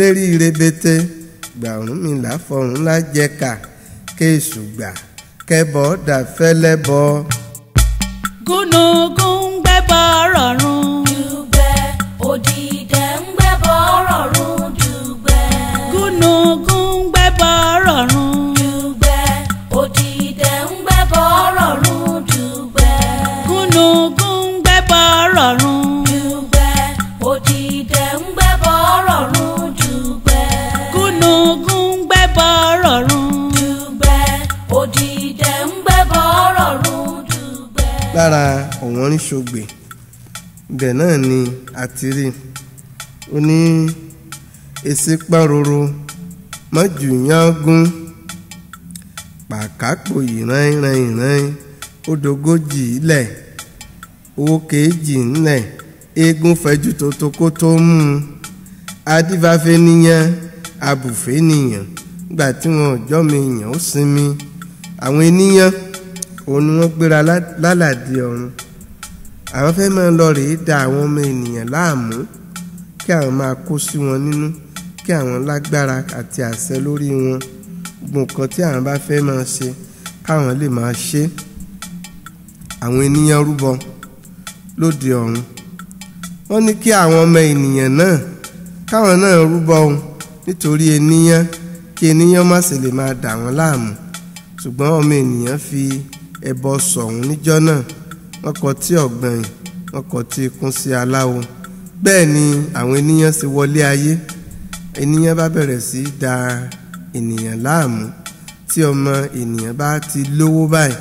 lérí rebete. Gbà Ọ̀rúnmìlà fọ̀run ńlá jẹ́ka kẹ́ẹ̀sù gbà kẹbọ dàfẹ́lẹ́bọ. gúnugún ń gbẹ́bọ rọ̀run. dùgbẹ́ òdìdẹ lára ọ̀wọ́n oníṣògbè ibẹ̀ náà ni a ti rí ó ní èsì pároro mọ́jú yángún pàkápò ìran ìran ìran ó dogójì ilẹ̀. Owó kejì ńlẹ̀ eégún fẹjú tótó kó tó mú un adífáfẹ́ níyàn. Abùfẹ́ nìyàn tí wọn ọjọ́ mi èèyàn ó sinmi. Àwọn ènìyàn òun ni wọ́n gbéra lálàdí ọ̀run. Àwọn fẹ́ máa lọ rèé da àwọn ọmọ ènìyàn láàmú kí àwọn máa kó sí wọn nínú kí àwọn lágbára àti àṣẹ lórí wọn. Gbogbo nǹkan tí àwọn bá fẹ́ máa ṣe káwọn lè máa ṣe. Àwọn ènìyàn rúbọ lóde ọ̀run. Wọ́n ní kí àwọn ọmọ ènìyàn náà káwọn náà rúbọ ohun nítorí ènìyàn kí ènìyàn má sì lè máa dà wọ́n láàmú. Ṣùgbọ́n ọmọ ènìyàn fi ẹbọ sọ̀hún níjọ́ náà. Wọ́n kọ tí ọ̀gbẹ̀yìn wọ́n kọ tí ikún sí aláwo. Bẹ́ẹ̀ ni àwọn ènìyàn sì wọlé ayé. Ènìyàn bá bẹ̀rẹ̀ sí í da ènìyàn láàmú. Tí ọmọ ènìyàn bá ti lówó báyìí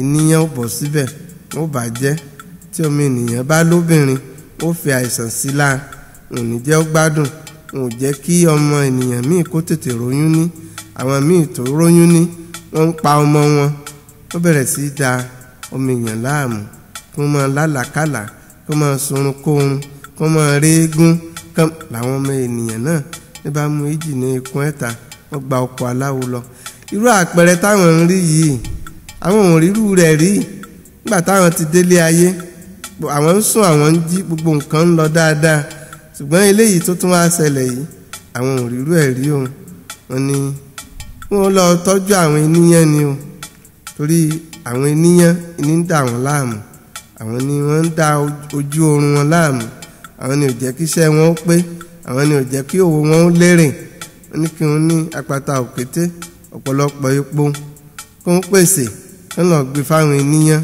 ènìyàn ó bọ̀ síbẹ̀ ó bàjẹ́. Tí ọmọ ènìyàn bá lóbìnrin ó fi àìsàn sí láà ò ní jẹ́ ó gbádùn. Ò jẹ́ kí ọmọ ènìyàn míì kó tètè róyún ní. Àwọn míì tó róyún ní wọ́n ń pa ọmọ wọn ó bẹ̀rẹ̀ sí í da ọmọ èèyàn láàmú kó máa lálàkàlà kó máa kóorun kó máa réégún. Kán làwọn ọmọ ènìyàn náà ní bá mú èjì ní ikún ẹ̀ta wọ́n gba ọkọ̀ aláwo lọ. Irú àpẹẹrẹ táwọn ń rí yìí àwọn ò rírú rẹ̀ rí. Nígbà táwọn ti délé ayé àwọn ń sùn àwọn ń jí gbogbo nǹkan ń lọ dáadáa. Ṣùgbọ́n eléyìí tó tún wá ṣẹlẹ̀ yìí àwọn ò rírú ẹ̀ rí òun wọ́n ní wọ́n lọ tọ́jú àwọn ènìyàn ni o torí àwọn ènìyàn ní ń dà wọ́n láàmú. Àwọn ni wọ́n ń da ojú oorun wọn láàmú. Àwọn ni ò jẹ́ kí iṣẹ́ wọn ó pé. Àwọn ni ò jẹ́ kí òwò wọn ó lérè wọ́n ní kí wọ́n ní apata òkété ọ̀pọ̀lọpọ̀ epo kó ń pèsè kó lọ́ọ́ gbé fáwọn ènìyàn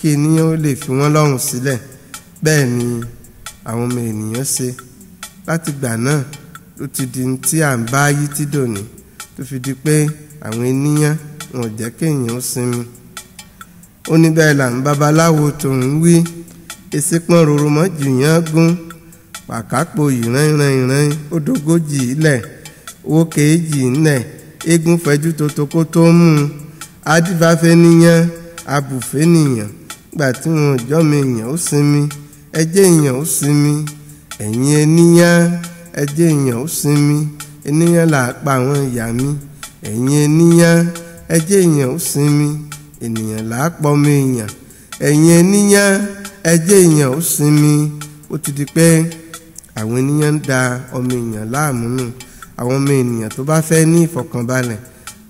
kí ènìyàn ó lè fi wọ́n lọ́rùn sílẹ̀. Bẹ́ẹ̀ ni àwọn ọmọ ènìyàn ṣe. Láti gbà náà ló ti di tí à ń bá yí tí dòní tó fi di pé àwọn ènìyàn wọn ò jẹ́ kéèyàn sinmi. Ó ní bẹ́ẹ̀ là ń babaláwo tòun wí. Èsì pọ́n rorò mọ́ jìyàn gún. Pàkápò ìran ìran ìran ó dógójì ilẹ̀. Owó kejì ńlẹ̀. Eégún fẹjú totoko tó mú un. Adífáfẹ́ níyàn abùfẹ́ nìyàn gbà tí wọn jọ́ mi èèyàn ó sinmi. Ẹjẹ́ èèyàn ó sinmi. Ẹ̀yin ènìyàn ẹjẹ́ èèyàn ó sinmi. Ènìyàn là á pa àwọn ìyá mi. Ẹ̀yin ènìyàn ẹjẹ́ èèyàn ó sinmi ènìyàn là á pọ̀ ọmọ èèyàn ẹ̀yin ènìyàn ẹjẹ́ èèyàn ó sinmi ó ti di pé àwọn ènìyàn ń da ọmọ èèyàn láàmú nù àwọn ọmọ ènìyàn tó bá fẹ́ ní ìfọ̀kànbalẹ̀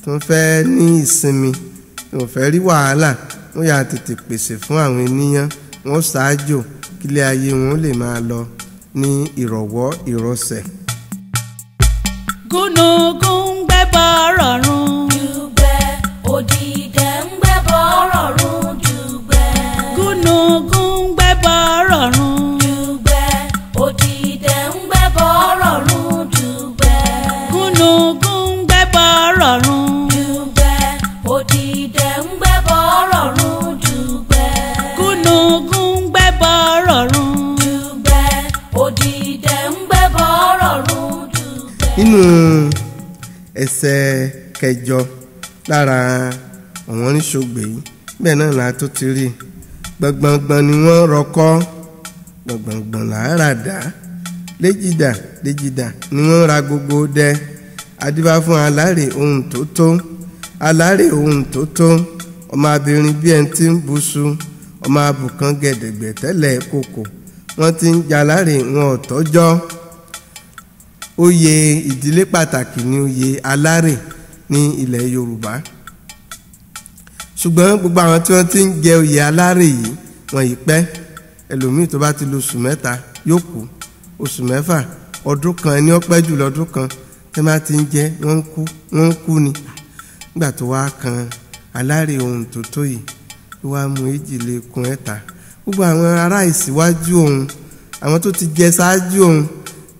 tó fẹ́ ní ìsinmi tó fẹ́ rí wàhálà wọ́n yà tètè pèsè fún àwọn ènìyàn wọ́n ṣáájò kílé ayé wọn lè máa lọ ní ìrọ̀wọ́ ìrọsẹ̀. gúnugún gbẹ́bọ rọ̀run. Òdìdẹ ń gbẹ́bọ rọ̀run dùgbẹ́. gúnugún ń gbẹ́bọ rọ̀run. dùgbẹ́ òdìdẹ ń gbẹ́bọ rọ̀run dùgbẹ́. gúnugún ń gbẹ́bọ rọ̀run. dùgbẹ́ òdìdẹ ń gbẹ́bọ rọ̀run dùgbẹ́. gúnugún ń gbẹ́bọ rọ̀run. dùgbẹ́ òdìdẹ ń gbẹ́bọ rọ̀run dùgbẹ́. nínú ẹsẹ̀ kẹjọ lára àwọn oníṣògbè yìí bẹ́ẹ̀ náà la tó ti rí gbọ̀ngbọ̀ngbọ̀n ni wọ́n rọkọ́. Gbọ̀ngbọ̀ngbọ̀n làárà dá. Léjìdà léjìdà ni wọ́n ra gbogbo dẹ. Adíbá fún alárè ohun tó tó. Alárè ohun tó tó. Ọmọ abirin ẹni tí ń buṣu. Ọmọ abùkán gẹ̀dẹ̀gbẹ̀ tẹ́lẹ̀ kòkò. Wọ́n ti ń jalárè wọn ò tọ́jọ́. Oyè ìdílé pàtàkì ni oyè alárè ní ilẹ̀ yorùbá. Ṣùgbọ́n gbogbo àwọn tí wọ́n ti ń jẹ oyè alárè yìí wọ́n yìí pẹ́. Ẹlòmíì tó bá ti lo oṣù mẹ́ta yóò kú. Oṣù mẹ́fà ọdún kan ẹni ó pẹ́ jù lọ́dún kan. Tẹ́ bá ti ń jẹ wọ́n ń kú wọ́n ń kú ni. Nígbà tó wá kan alárè ohun tó tó yìí ló wá mú èjìlé kún ẹ̀ta. Gbogbo àwọn ará ìsíwájú òun àwọn tó ti jẹ ṣáájú òun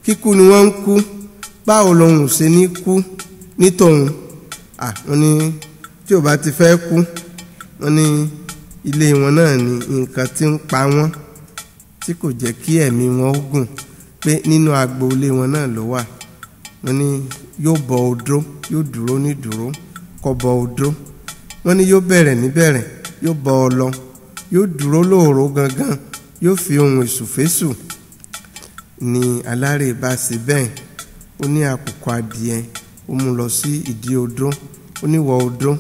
kíkú ni wọ́n ń kú. Báwo lòun ò ṣe ní kú ní tòun à wọ́n ní tí ò bá ti fẹ́ kú wọ́n ní ilé wọn náà ní nǹkan tí ń pa wọ́n tí kò jẹ́ kí ẹ̀mí wọn ó gùn pé nínú agbo ilé wọn náà ló wà. Wọ́n ní yóò bọ odó yóò dúró ní dúró kó bọ odó. Wọ́n ní yóò bẹ̀rẹ̀ níbẹ̀rẹ̀ yóò bọ ọlọ yóò dúró lóòró gangan yóò fi ohun èṣùfésù ni alárè bá bẹ́ẹ̀ ó ní àkùkọ adìẹ ó mú lọ sí ìdí odó. Ó ní wọ odó.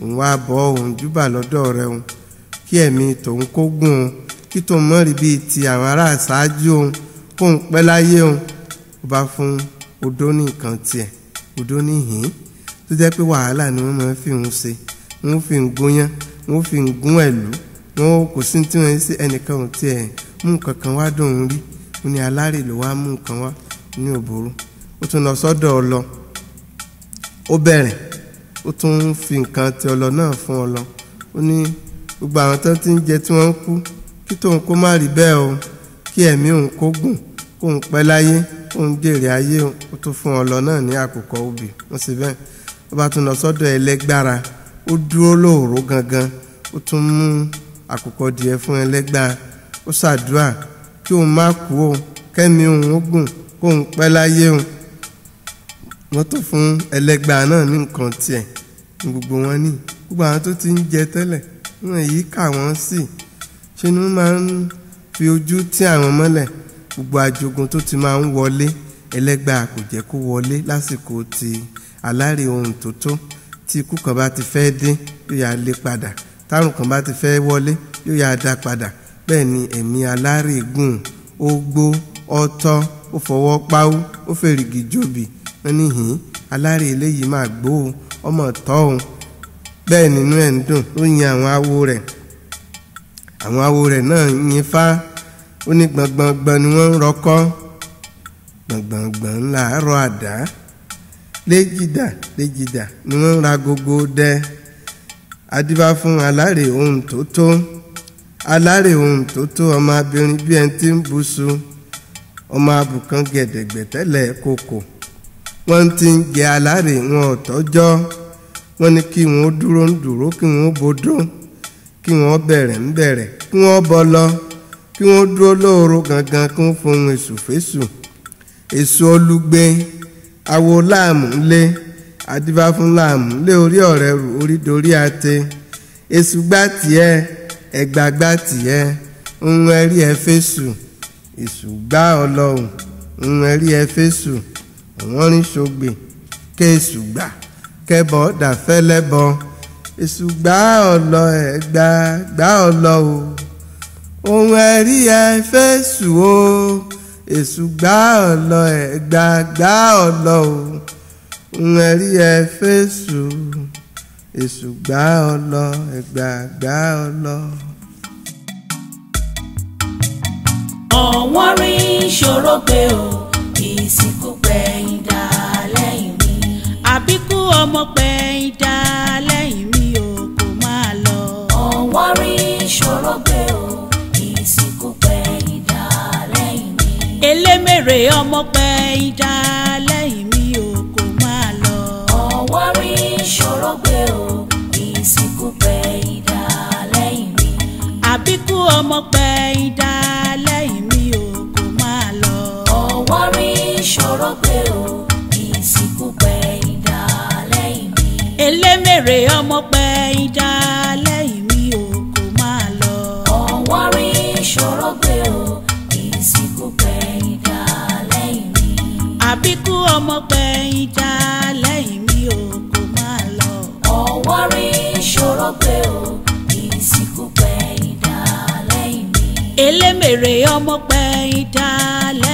Òun wá bọ́ òun júbà lọ́dọ̀ rẹ̀ òun. Kí ẹ̀mí tòun kó gùn òun kí tòun mọ́ rí bíi ti àwọn ará àṣáájú òun kóun pẹ́ láyé òun. Ó bá fún odó ní nǹkan tiẹ̀. Odó ní hìn tó jẹ́ pé wàhálà ni wọ́n máa fi òun ṣe. Wọ́n fi ń gúnyán wọ́n fi ń gún ẹ̀lú. Wọn kò sí tí wọ́n ṣe ẹnìkan ò tiẹ̀ mú nǹkan kan wá dùn ún rí. Ó ní alárè ló wá mú nǹkan wá. Ní òbòrò ó tún lọ sọ́dọ̀ ọlọ ó bẹ̀rẹ̀ ó tún fi nǹkan ti ọlọ náà fún ọlọ. Ó ní gbogbo àwọn tó ti ń jẹ tí wọ́n ń kú kí tóun kó má rí bẹ́ẹ̀ o. Kí ẹ̀mí òun kó gùn kóun pẹ́ láyé kóun jèrè ayé ó tún fún ọlọ náà ní àkùkọ obì wọ́n sì bẹ́ẹ̀. Ó bá tún lọ sọ́dọ̀ ẹlẹ́gbára ó dúró lóòró gangan. Ó tún mú àkùkọ díẹ̀ fún ẹlẹ́gbára. Ó ṣàdúrà kí òun má kú o. Kẹ́mi òun ó gùn kóun pẹ́ láyé òun wọ́n tó fún ẹlẹ́gbàá náà ní nǹkan tiẹ̀. Ní gbogbo wọn ní gbogbo àwọn tó ti ń jẹ tẹ́lẹ̀ wọn èyí kà wọ́n sí. Ṣe ni wọ́n máa ń fi ojú tí àwọn mọ́lẹ̀? Gbogbo ajogun tó ti máa ń wọlé ẹlẹ́gbàá kò jẹ́ kó wọlé lásìkò ti alárè ohun tó tó tí ikú kan bá ti fẹ́ dé yóò yá lé padà. Tárùn kan bá ti fẹ́ wọlé yóò yá dá padà. Bẹ́ẹ̀ ni ẹ̀mí alárè gùn ó gbó ọtọ́ ó fọwọ́ páwó ó fèrègì jòbì wọ́n ní hìn alárè eléyìí máa gbó o ọmọ tọ́ o. Bẹ́ẹ̀ nínú ẹ̀ ń dùn ó yin àwọn awo rẹ̀. Àwọn awo rẹ̀ náà yin fá ó ní gbọ̀ngbọ̀ngbọ̀n ni wọ́n ń rọkọ́. Gbọ̀ngbọ̀ngbọ̀n ńlá rọ àdá. Léjìdà léjìdà ni wọ́n ń ra gogo dẹ. Adíbá fún alárè ohun tó tó. Alárè ohun tó tó ọmọ abirin bí ẹni tí ń buṣu ọmọ abùkán gẹ̀dẹ̀gbẹ̀ tẹ́lẹ̀ kòkò wọ́n ti ń jẹ alárè wọn ò tọ́jọ́. Wọ́n ní kí wọ́n dúró ń dúró kí wọ́n bodó kí wọ́n bẹ̀rẹ̀ ń bẹ̀rẹ̀ kí wọ́n bọ́ lọ kí wọ́n dúró lóòrò gangan kí wọ́n fohùn èṣù fésù. Èso olùgbé awo láàmú lé adíbá fún láàmú lé orí ọ̀rẹ́ rù orí dorí ate. Èṣù gbá tiẹ̀ ẹgbà gbá tiẹ̀ ń ẹrí ẹ fésù. Èṣù gbá ọlọ́run ń ẹrí ẹ fésù wọ́n rí sọgbè kéésù gbà kẹbọ dàfẹ́lẹ́bọ èṣù gbá ọlọ ẹ gbá gbá ọlọ o. Ohun ẹ̀rí ẹ fẹ́sù o. Èṣù gbá ọlọ ẹ gbá gbá ọlọ o. Ohun ẹ̀rí ẹ fẹ́sù èṣù gbá ọlọ ẹ gbá gbá ọlọ. ọ̀wọ́n rí ìṣòro pé o ìsìnkú pẹ̀yìn dá lẹ́yìn mi. àbíkú ọmọ pẹ̀yìn dá lẹ́yìn mi ò kò máa lọ. ọ̀wọ́n rí ìṣòro pé o ìsìnkú pẹ̀yìn dá lẹ́yìn mi. elémèrè ọmọ pẹ̀yìn dá lẹ́yìn mi ò kò máa lọ. ọ̀wọ́n rí ìṣòro pé o ìsìnkú pẹ̀yìn dá lẹ́yìn mi. àbíkú ọmọ pẹ̀yìn dá rí ìṣòro pé o ìsìnkú pẹ̀yìn dá lẹ́yìn mi. elémèrè ọmọ pẹ̀yìn dá lẹ́yìn mi ò kò máa lọ. ọ̀wọ́n rí pé o ìsìnkú pẹ̀yìn dá lẹ́yìn mi. àbíkú ọmọ pẹ̀yìn dá lẹ́yìn mi ò kò máa lọ. ọ̀wọ́n rí pé o ìsìnkú pẹ̀yìn dá lẹ́yìn mi. elémèrè ọmọ pẹ̀yìn dá lẹ́yìn mi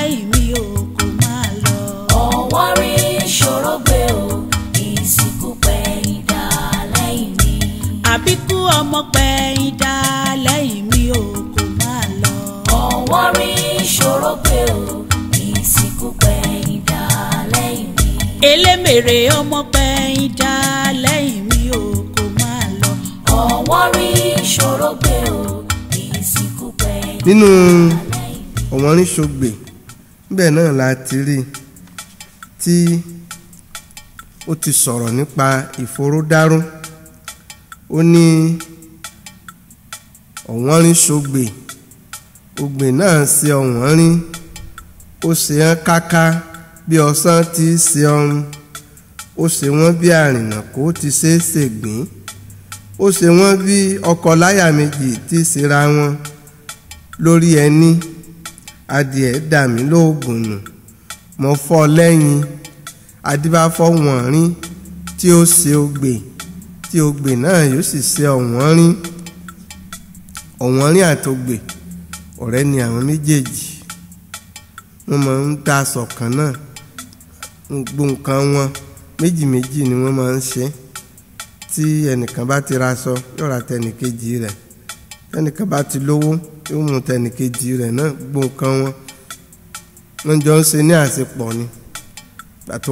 ọmọ pẹ̀yìn dá lẹ́yìn mi ò kò máa lọ. ọ̀wọ́n rí ìṣòro pé o ìsìnkú pẹ̀yìn dá lẹ́yìn mi. elémèrè ọmọ pẹ̀yìn dá lẹ́yìn mi ò kò máa lọ. ọ̀wọ́n rí ìṣòro pé o ìsìnkú pẹ̀yìn nínú dá lẹ́yìn mi. ọ̀wọ́n rí sọgbè níbẹ̀ náà la ti rí i tí ó ti sọ̀rọ̀ nípa ìforódáró ó ní ọ̀wọ́n rí sọgbè ògbè náà ṣe ọ̀wọ́n rí ó ṣe hán káká bí ọ̀sán ti ṣe ọrùn ó ṣe wọ́n bí àrìnàkó ti ṣe é ṣègbín ó ṣe wọ́n bí ọkọ láyà méjì tí ṣera wọn lórí ẹni adìẹ dà lóògùn nù. Mo fọ́ lẹ́yìn adíbáfọ́ wọ̀n rí tí ó ṣe ogbè tí ogbè náà yóò sì ṣe ọ̀wọ́n rí ọ̀wọ́n ọ̀rẹ́ ni àwọn méjèèjì. Wọ́n máa ń dá aṣọ kan náà. Gbogbo nǹkan wọn méjì méjì ni wọ́n máa ń ṣe. Tí ẹnìkan bá ti raṣọ yóò ra tẹnìkejì rẹ̀. Tẹnìkan bá ti lówó yóò mú tẹnìkejì rẹ̀ náà. Gbogbo nǹkan wọn wọ́n jọ ń ṣe ní àṣepọ̀ ni. Pàtó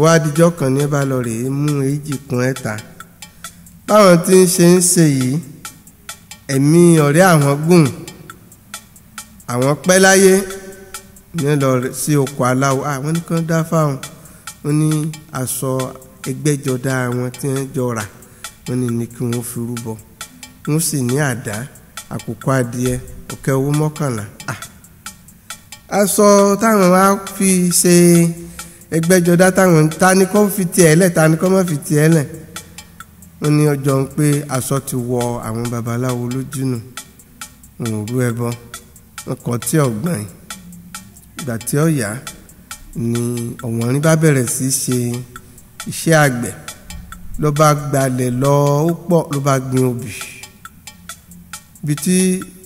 kan ní ẹ bá lọ rèé mú èjì kún ẹ̀ta báwọn tí ń ṣe ń ṣe yìí ẹ̀mí ọ̀rẹ́ àwọn gùn. Àwọn pẹ́ láyé ní lọ sí oko aláwo àwọn nìkan dá fáwọn. Wọn ní aṣọ ẹgbẹ́jọdá àwọn tí wọ́n jọ rà wọn ní ní kí wọ́n fi rúbọ. Wọ́n sì ní àdá àkùkọ adìẹ ọ̀kẹ́ owó mọ́kànlá. Aṣọ táwọn wá fi ṣe ẹgbẹ́jọdá táwọn ta ni kò fi tiẹ̀ lẹ̀ ta ni kò má fi tiẹ̀ lẹ̀ wọ́n ní ọjọ́ ń pé aṣọ ti wọ àwọn babaláwo lójú nù. Wọn ò rú ẹbọ. Wọn kọ tí ọgbọ́n ìgbà tí ó yá ni ọ̀wọ́nrín bá bẹ̀rẹ̀ sí ṣe iṣẹ́ àgbẹ̀. Ló bá gbalẹ̀ lọ ó pọ̀ ló bá gbin obì. Ibi tí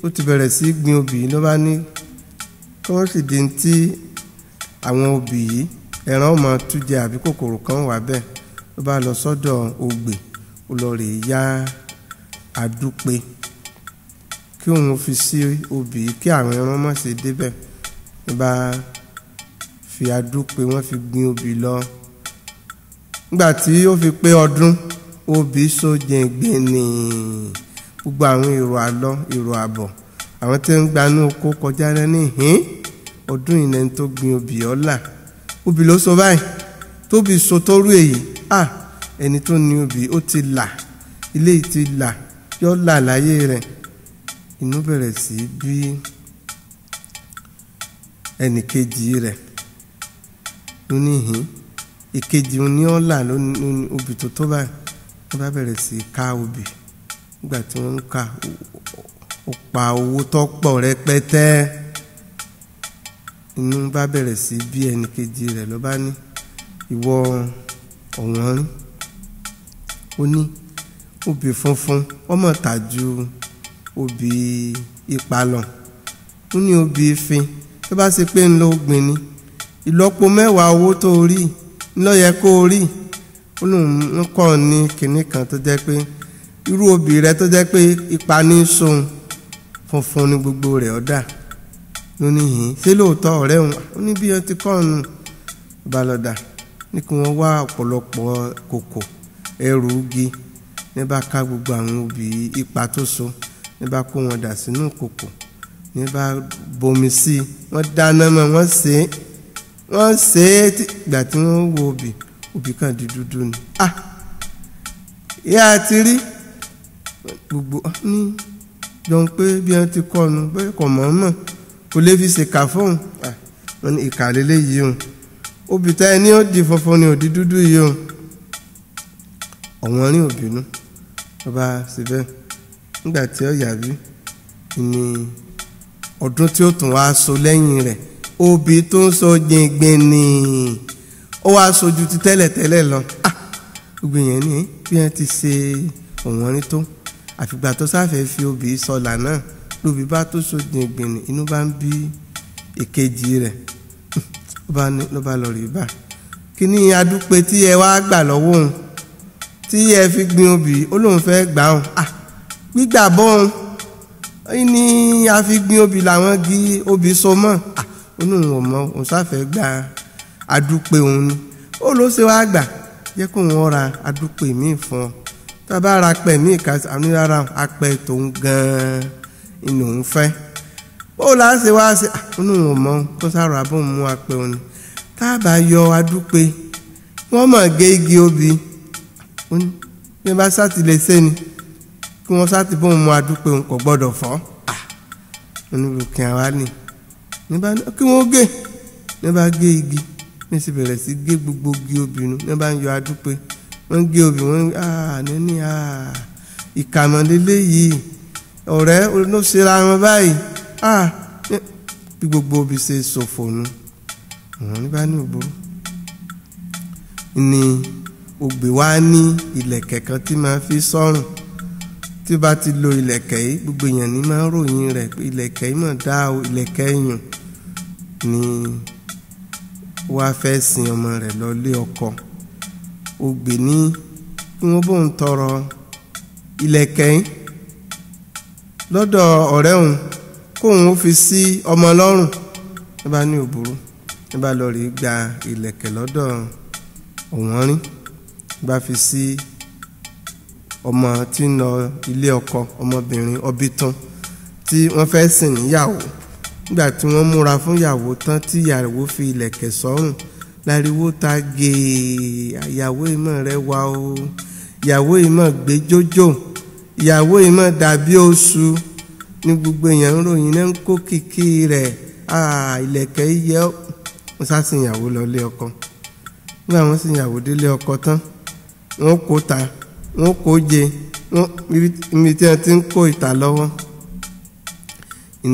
ó ti bẹ̀rẹ̀ sí gbin obì ló bá ní kí wọ́n sì di ti àwọn obì yìí ẹran ọmọ tújẹ àbí kòkòrò kan wà bẹ́ẹ̀. Ló bá lọ sọ́dọ̀ ògbè ó lọ rèé yá àdúpẹ́ kí òun fi sí obì kí àwọn ẹran má ṣe débẹ̀. Ní fi àdúpẹ́ wọ́n fi gbin obì lọ. Nígbà tí ó fi pé ọdún obì sójẹ̀gbẹ́ ní gbogbo àwọn èrò àlọ èrò àbọ̀ àwọn tí ń gbanú oko kọjá rẹ ní hín ọdún ìnẹni tó gbin obì ọ̀la obì ló so báyìí. Tóbi so tó rú èyí ah ẹni tó ní obì ó ti là. Ilé yìí ti là. Yọ là láyé rẹ̀. Inú bẹ̀rẹ̀ sí bí ẹnìkejì rẹ̀ lóníhìn ìkejì ní ọ̀là lóní obì tó tó báyìí. Wọ́n bá bẹ̀rẹ̀ sí ká obì. Nígbà tí wọ́n ń ká ó pa owó tó pọ̀ rẹpẹtẹ. Inú bá bẹ̀rẹ̀ sí bí ẹnìkejì rẹ̀ ló bá ní ìwọ ọ̀wọ́n rí ó ní obì funfun ọmọ tà ju obì ìpalọ ó ní obì ìfin tó bá ṣe pé ń lọ gbìn ni ìlọ́po mẹ́wàá owó tó rí ń lọ yẹ kó rí. Ó lóun ń kọ́ ní kinní kan tó jẹ́ pé irú obì rẹ tó jẹ́ pé ipa ní sóun funfun ni gbogbo rẹ̀ ọ̀dà lónìí ṣé lóòótọ́ ọ̀rẹ́ òun? Ó ní bí wọ́n ti kọ́ ọ̀nù balọ̀dà ní kí wọ́n wá ọ̀pọ̀lọpọ̀ kòkò ẹrù igi ní bá ká gbogbo àwọn obì ipa tó so ní bá kó wọn dà sínú kòkò ní bá bomi sí i wọ́n dáná mọ́ wọ́n sè é wọ́n sè é ìgbà tí wọ́n wo obì obì kan di dúdú ni. Ah ìyá ti rí gbogbo ní jọ̀ọ́ pé bí wọ́n ti kọ́ ọ̀nù bẹ́ẹ̀ kọ̀ mọ́ mọ́ kò lè fi ṣèkà fóun. Wọn ní ìkà lélẹ́yìí o. Obì tá ẹni ó di funfun ni òdi dúdú yìí o ọ̀wọ́n rí òbínú ló bá ṣe bẹ́ẹ̀. Nígbà tí ó yàbí ni ọdún tí ó tún wá so lẹ́yìn rẹ̀ obì tó ń so gbìngbìn ni. Ó wá sojú ti tẹ́lẹ̀tẹ́lẹ̀ lọ. Gbogbo yẹn ni bí wọ́n ti ṣe ọ̀wọ́n rí tó. Àfìgbà tó sáfẹ́ fi obì sọlà náà lóbi bá tó so gbìngbìn inú bá ń bí èkejì rẹ̀. Ló bá lọ rí bá. Kí ni adúpẹ́ tí ẹ wá gbà lọ́wọ́ òun tí ẹ fi gbin obì ó lóun fẹ́ gbà ọ́n gbígbà bọ́ òun ní a fi gbin obì làwọn gi obì so mọ́. Ó òun ò mọ òun sáfẹ́ gba adúpẹ́ òun ni. Ó ló ṣe wá gbà jẹ́ kó wọn ra adúpẹ́ míì fún ọ. Bá ra pẹ̀ míì ká àmì rárá apẹ̀ tòun gan-an inú òun fẹ́. Ó là ń ṣe wá ṣe ní òun mọ kó sáré abóhùn mú apẹ̀ òun ni. Tá yọ adúpẹ́ wọ́n mọ̀ gé igi obì bí wọ́n bá sáti lè ṣe ni kí wọ́n sáti bóun mú adúpẹ́ òun kò gbọ́dọ̀ fọ́. Oníbùkún àwa ni. Níbà kí wọ́n gé ní bá gé igi ní sì bẹ̀rẹ̀ sí gé gbogbo igi obìnrin ní bá ń yọ adúpẹ́. Wọ́n gé obì wọ́n níní ìkàmọ́lélé yìí ọ̀rẹ́ ló ṣera wọn báyìí. Bí gbogbo obì ṣe ṣòfò nu. Àwọn ní bá ní ògbóró ni ògbè wá ní ìlẹ̀kẹ̀ kan tí máa fi sọ́rùn. Tí bá ti lo ìlẹ̀kẹ̀ yìí gbogbo èèyàn ní máa ń ròyìn rẹ̀ pé ìlẹ̀kẹ̀ yìí mọ̀ dá o ìlẹ̀kẹ̀ èèyàn ni wá fẹ́ sin ọmọ rẹ̀ lọ lé ọkọ. Ògbè ní kí wọ́n bóun tọrọ ìlẹ̀kẹ̀ yìí. Lọ́dọ̀ ọ̀rẹ́ òun kóun ó fi sí ọmọ lọ́rùn. Ní bá ní òbúrú ní bá lọ rí gba ìlẹ̀kẹ̀ lọ́dọ̀ òwọ́n rí bá fi sí ọmọ tí ń lọ ilé ọkọ ọmọbìnrin ọbítán tí wọ́n fẹ́ sìn níyàwó. Nígbà tí wọ́n múra fún ìyàwó tán tí ìyàwó fi ìlẹ̀kẹ̀ sọ́rùn láriwo ta gèè ìyàwó ìmọ̀ rẹ wá o ìyàwó ìmọ̀ gbé jójó ìyàwó ìmọ̀ dàbí oṣù. Ní gbogbo èèyàn ń ròyìn náà ń kó kìkì rẹ̀ ìlẹ̀kẹ̀ yẹ wọ́n sá sí ìyàwó lọ lé ọkọ. Nígbà wọ́n sì ìyàwó délé ọkọ tán wọ́n kó ta wọ́n kó je ibi tí wọ́n ti ń kó ìta lọ́wọ́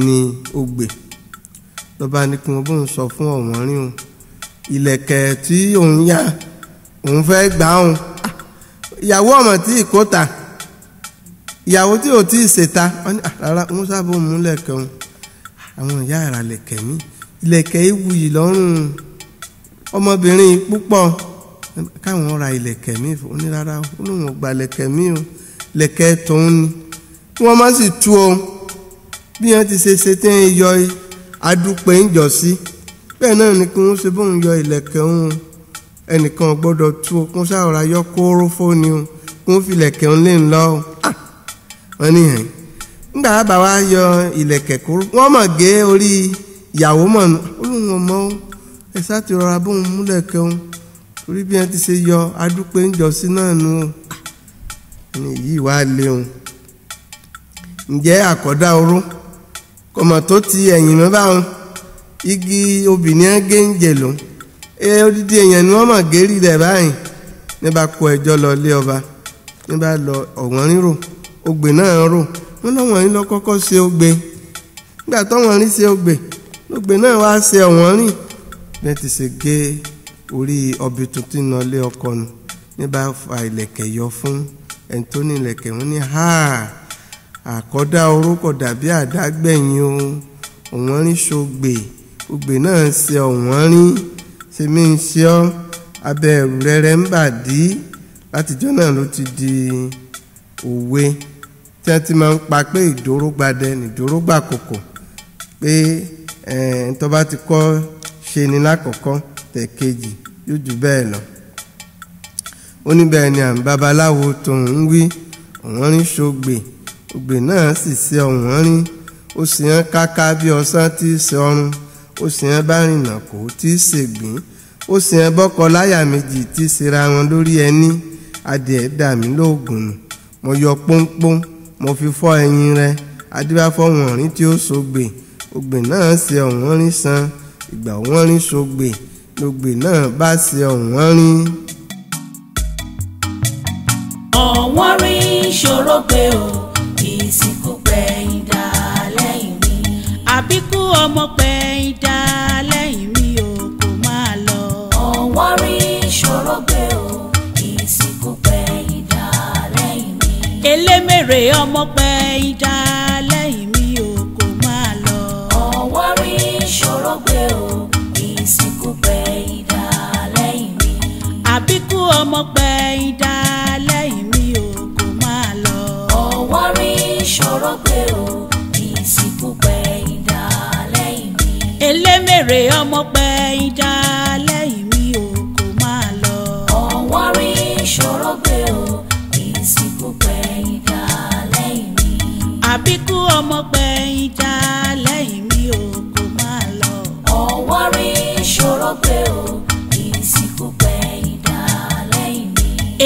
ní ogbè lọ́ba ní kí wọ́n bóun sọ fún ọ̀wọ́n rí òun ìlẹ̀kẹ̀ tí òun yá òun fẹ́ gbà òun. Ìyàwó ọmọ tí kò ta ìyàwó tí ò tí ì ṣèta rárá wọ́n sábà mú lẹ̀kẹ̀ òun. Àwọn ìyá ara lẹ̀kẹ̀ mí ìlẹ̀kẹ̀ ìwuyì lọ́rùn ọmọbìnrin púpọ̀ káwọn ra ìlẹ̀kẹ̀ mí fún ní rárá ó lóun ò gba ìlẹ̀kẹ̀ mí o. Ìlẹ̀kẹ̀ tòun ni. Wọ́n má sì tú o. Bí wọ́n ti ṣe ṣe tí wọ́n yọ adúpẹ́ ń jọ sí. Bẹ́ẹ̀ náà ni kí wọ́n ṣe bóun yọ ìlẹ̀kẹ̀ òun. Ẹnìkan gbọ́dọ̀ tú o kó sáwọ́ra yọ kóró fóni o. Kí wọ́n fi ìlẹ̀kẹ̀ òun lé ń lọ o. Wọ́n ní hàn nígbà bá wa yọ ìlẹ̀kẹ̀ kóró wọ́n mọ̀ gé orí ìyàwó mọ̀ ó lóun ò ẹ sá ti rọra bóun múlẹ̀kẹ̀ òun torí bí wọ́n ti ṣe yọ adúpẹ́ ń jọ sí náà nu o ní yìí wá léun ǹjẹ́ àkọ́dá oró? Kọ̀mọ̀ tó ti ẹ̀yìn mọ́ báwọn igi obìnrin gé ń jè ló ẹ odidi èèyàn ni wọ́n mọ̀ gérí rẹ̀ báyìí. Ní bá kó ẹjọ́ lọ lé ọba ní bá lọ ọ̀wọ́n rírò ogbè náà rò. Wọ́n lọ́wọ́n yín lọ kọ́kọ́ ṣe ogbè. Nígbà tọ́wọ́n rí ṣe ogbè lógbè náà wá ṣe ọ̀wọ́n rìn bẹ́ẹ̀ ti ṣe gé orí ọbẹ̀ tuntun náà lé ọkọ nù. Ní bá fa ìlẹ̀kẹ̀ yọ fún ẹni tó ní ìlẹ̀kẹ̀ wọ́n ní háà àkọ́dá orúkọ dàbí àdágbẹ̀yìn o. Ọ̀wọ́n rí ṣògbè ògbè náà ṣe ọ̀wọ́n rí mí ń ṣe ọ́? Abẹ́ ẹ̀rù rẹ̀rẹ̀ ń bà dí. Látijọ́ náà ló ti di òwe tí wọ́n ti máa ń pa pé ìdóró gbadẹ nìdóró gbà kòkò. Pé ẹ̀ẹ́n tó bá ti kọ́ ṣe ni lákọ̀ọ́kọ́ tẹ̀ kejì yóò jù bẹ́ẹ̀ lọ. Ó ní bẹ́ẹ̀ ni àmì babaláwo tòun ń wí ọ̀wọ́n rí ṣògbè ògbè náà sì ṣe ọ̀wọ́n rí. Ó sì hàn káká bí ọsán tí í ṣe ọrùn ó sì hàn bá rìnà kó tí í ṣègbín ó sì hàn bọ́kọ láyà méjì tí í ṣera wọn lórí ẹní. Adìẹ dà mí lóògùn nù mo yọ pọ́npọ́n mo fi fọ́ ẹyin rẹ. Adébáfọ́ wọ̀n rí tí ó ṣògbè ògbè náà ṣe ọ̀wọ́n rí san ìgbà wọ́n rí ṣògbè lògbè náà bá ṣe ọ̀wọ́n rí. ọ̀wọ́n rí ṣòro pé o ìsìnkú pẹ̀yìn dá lẹ́yìn mi. àbíkú ọmọ pẹ̀yìn dá lẹ́yìn mi ò kò máa lọ. ọ̀wọ́n rí ṣòro pé o ìsìnkú pẹ̀yìn dá lẹ́yìn mi. elémèrè ọmọ pẹ̀yìn dá ọmọ pẹ̀yìn dá lẹ́yìn mi ò kò máa lọ. ọ̀wọ́n rí ṣòro pé o ìsìnkú pẹ̀yìn dá lẹ́yìn mi. elémèrè ọmọ pẹ̀yìn dá lẹ́yìn mi ò kò máa lọ. ọ̀wọ́n rí ṣòro pé o ìsìnkú pẹ̀yìn dá lẹ́yìn mi. àbíkú ọmọ pẹ̀yìn dá lẹ́yìn mi ò kò máa lọ. ọ̀wọ́n rí ṣòro pé o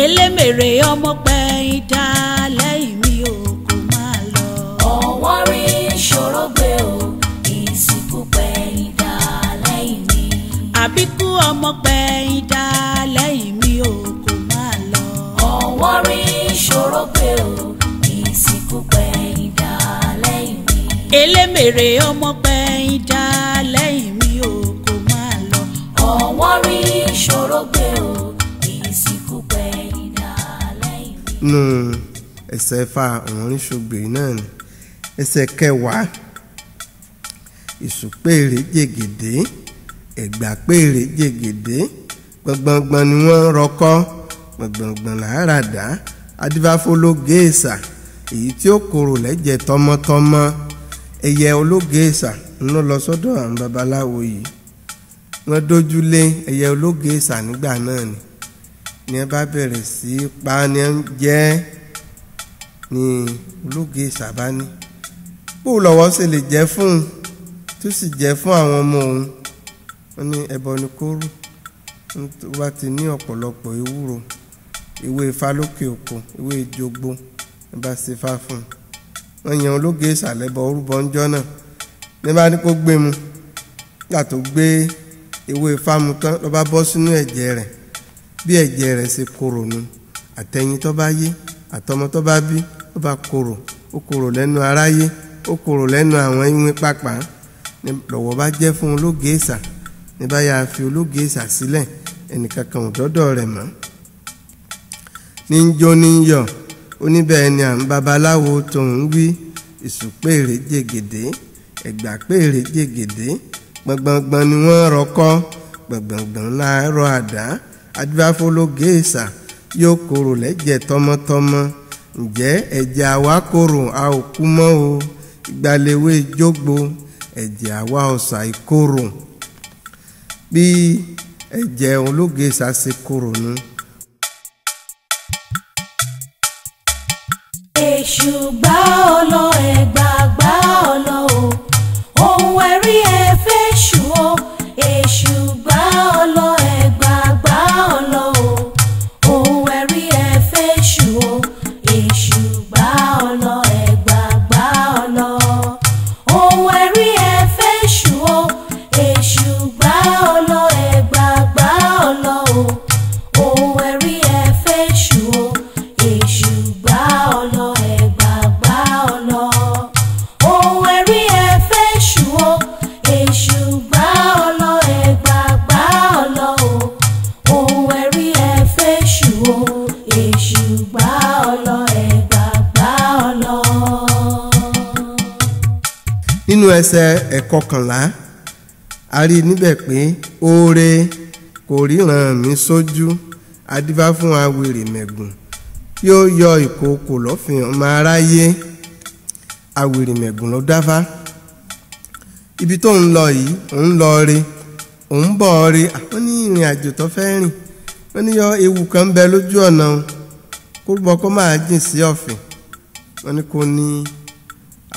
elémèrè ọmọ pẹ̀yìn dá lẹ́yìn mi ò kò máa lọ. ọ̀wọ́n rí ṣòro pé o ìsìnkú pẹ̀yìn dá lẹ́yìn mi. àbíkú ọmọ pẹ̀yìn dá lẹ́yìn mi ò kò máa lọ. ọ̀wọ́n rí ṣòro pé o ìsìnkú pẹ̀yìn dá lẹ́yìn mi. elémèrè ọmọ pẹ̀yìn dá wọ́n rí ìṣòro gbé o nù ẹsẹ̀ fa ọ̀rìn ṣògbè náà ni. Ẹsẹ̀ kẹwàá ìsùpèrè jègèdè ẹ̀gbà pèrè jègèdè. Gbọ̀ngbọ̀ngbọ̀n ni wọ́n rọkọ́ gbọ̀ngbọ̀ngbọ̀n làárà dá adífáfólógéèsà èyí tí ó korò lẹ́jẹ̀ tọmọtọmọ. Ẹyẹ ológéèsà ń lọ sọ́dọ̀ àwọn babaláwo yìí. Wọ́n dójúlé ẹyẹ ológéèsà nígbà náà ni ni ẹ bá bẹ̀rẹ̀ sí pa ni ẹ ń jẹ́ ni ológéèsà bá ní bó lọ́wọ́ ṣe lè jẹ́ fún un tó sì jẹ́ fún àwọn ọmọ òun wọ́n ní ẹbọ ni kó rú. Tó bá ti ní ọ̀pọ̀lọpọ̀ ewúro ewé ifá lókè òkun ewé ìjogbo ẹ bá ṣe fá fún un. Wọ́n yan ológe ìsàlẹ̀bọ orúbọ ńjọ́ náà. Ní bá ní kó gbé mu nígbà tó gbé ewé ifá mu tán ló bọ́ sínú ẹ̀jẹ̀ rẹ̀ bí ẹ̀jẹ̀ rẹ̀ ṣe korò nu àtẹ̀yìn tó bá yé àtọmọ tó bá bí ó bá korò ó korò lẹ́nu aráyé ó korò lẹ́nu àwọn ìwé pàpà lọ́wọ́ bá jẹ́ fún ológe ìsà ní bá yà fi ológe ìsà sílẹ̀ ẹnìkan kan ò dọ́dọ̀ rẹ̀ mọ́. Ní ń jó ní ń oníbẹ̀ ni à ń babaláwo tóun wí ìsùpèrè jègèdè ẹ̀gbà jègèdè gbọ̀ngbọ̀ngbọ̀n ni wọ́n rọkọ́ gbọ̀ngbọ̀ngbọ̀n láàárọ̀ àdá adúbáfólógé ìsà yóò korò lẹ́jẹ̀ tọmọtọmọ. Ǹjẹ́ ẹ̀jẹ̀ àwa korò a ò kú mọ́ o. Ìgbàlèwé jógbo ẹ̀jẹ̀ àwa ọ̀sà ìkorò. Bí ẹ̀jẹ̀ ológe ìsà ṣe korò nu. èṣù gbá ọlọ ẹgbà gbá nínú ẹsẹ̀ ẹ̀kọkànlá a rí níbẹ̀ pé oore kò ríran mi sójú. Adífá fún awèrè mẹ̀gùn tí ó yọ ìkookò lọ́fìn ọmọ aráyé. Awèrè mẹ̀gùn ló dáfá. Ibi tó ń lọ yìí òun lọ rí òun bọ̀ rí àwọn ní ìrìn àjò tó fẹ́ rìn. Wọ́n ní yọ ewu kan bẹ lójú ọ̀nà kó bọ́ kó máa jìn sí ọ̀fìn. Wọ́n ní kó ní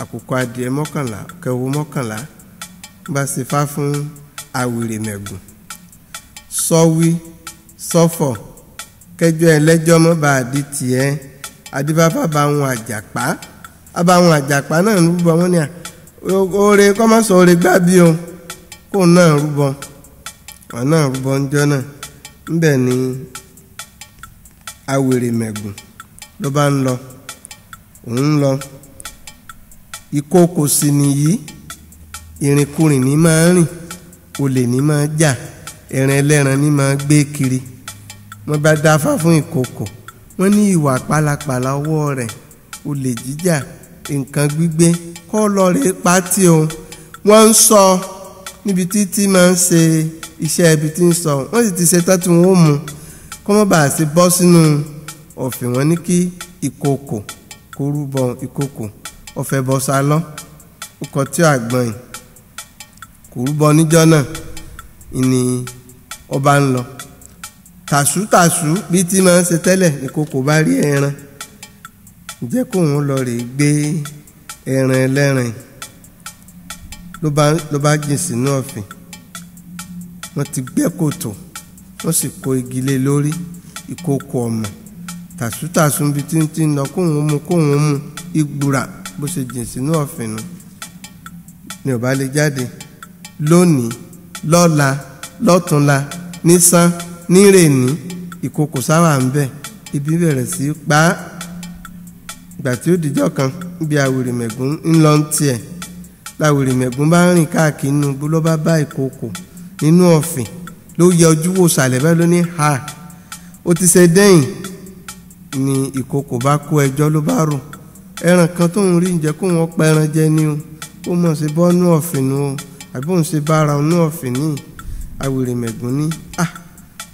àkùkọ adìẹ mọ́kànlá kẹwo mọ́kànlá bá ṣe fá fún awèrè mẹ̀gùn. Sọ́wí sọ́fọ̀ kẹjọ ẹlẹ́jọ́ mọ́ bá di tiẹ̀ adébábá bá wọn àjàpá abáwọn àjàpá náà rúbọ wọn ni oore kọ́mọ́sọ oore gbá bí o. Kó náà rúbọ wọn náà rúbọ ńjọ́ náà. Ńbẹ̀ ni awèrè mẹ̀gùn ló bá ń lọ òun ń lọ ìkookò sì nìyí. Ìrìnkúrìn ní máa rìn olè ní máa jà ẹran ẹlẹ́ran ní máa gbé kiri. Wọ́n bá dáfá fún ìkookò wọ́n ní ìwà pálapàla ọwọ́ rẹ̀ olè jíjà nǹkan gbígbé kọ́ lọ́ọ́rẹ́ pátí o. Wọ́n ń sọ níbi títí máa ń ṣe iṣẹ́ ibi tí ń sọ wọ́n sì ti ṣe tán tí wọ́n ó mú kọ́ mọ́ bàa ṣe bọ́ sínú ọ̀fìn wọn ní kí ìkookò kó rúbọ ìkookò ọ̀fẹ́ bọ́ sálọ́. Ó kọ tí àgbọn yìí kò rúbọ níjọ́ náà. Ìní ọba ń lọ. Tàṣútàṣú bí tí máa ń ṣe tẹ́lẹ̀ ní kókò bá rí ẹran. Jẹ́ kóun lọ rè gbé ẹran ẹlẹ́ran ló bá bá jìn sínú ọ̀fìn. Wọ́n ti gbẹ́ kòtò wọ́n sì kó igi lé lórí. Ìkókò ọ̀mọ̀ tàṣútàṣú bí tí ń lọ kóun mú kóun mú. Ìgbùrà bó ṣe jìn sínú ọ̀fìn nu ni ò bá lè jáde. Lónìí lọ́la lọ́túnla nísán nírèní ìkòkò sáwà ń bẹ̀. Ibi bẹ̀rẹ̀ sí pa á. Ìgbà tí ó dìjọ́ kan níbi àwèrè mẹ̀gún ń lọ tiẹ̀ láwèrè mẹ̀gún bá ń rìn káàkiri inú igbó bá bá ìkòkò nínú ọ̀fìn ló yẹ ojú wò sàlẹ̀ bẹ́ẹ̀ ló ha! Ó ti ṣe dẹ́yìn. Ni ìkòkò bá kó ẹjọ́ ló bá rò ẹran kan tó ń rí ǹjẹ́ kó wọ́n pa ẹran jẹ ni o. Ó mọ̀ sí bọ́nú ọ̀fìn o. Àbí òun ṣe bára òun ọ̀fìn ní àwèrè mẹ̀gùn ní à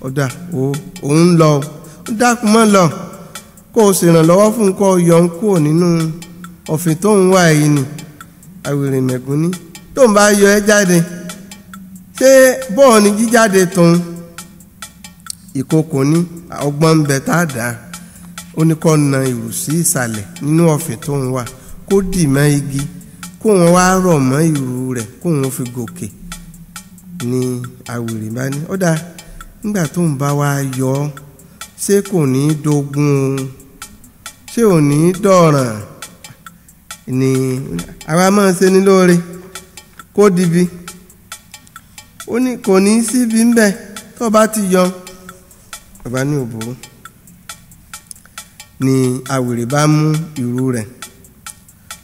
ọ̀dà o òun lọ ó dákun mọ́ lọ. Kó o ṣèrànlọ́wọ́ fún kó o yọ ń kúrò nínú ọ̀fìn tó ń wá yìí ni. Àwèrè mẹ̀gùn ní tó ń bá yọ ẹ jáde ṣé bọ́ọ̀ ni jíjáde tóun ìkòkò ní ọgbọ́n ń bẹ tá a dá ó ní kó na ìrù sí ìsàlẹ̀ nínú ọ̀fìn tó ń wà kó dì mọ́ igi kó wọn wá rọ̀ mọ́ ìrù rẹ̀ kó wọn fi gòkè ní àwèrè bá ní. Ó dáa nígbà tó ń bá wa yọ ọ́ ṣé kò ní í dogun? O ṣé ò ní í dọ̀ràn? Ni àwa máa ń ṣe ní lóore kó dibi ó ní kò ní í síbi ńbẹ tó bá ti yọ bàbá ní òbúrú ni àwèrè bá mú ìrù rẹ̀.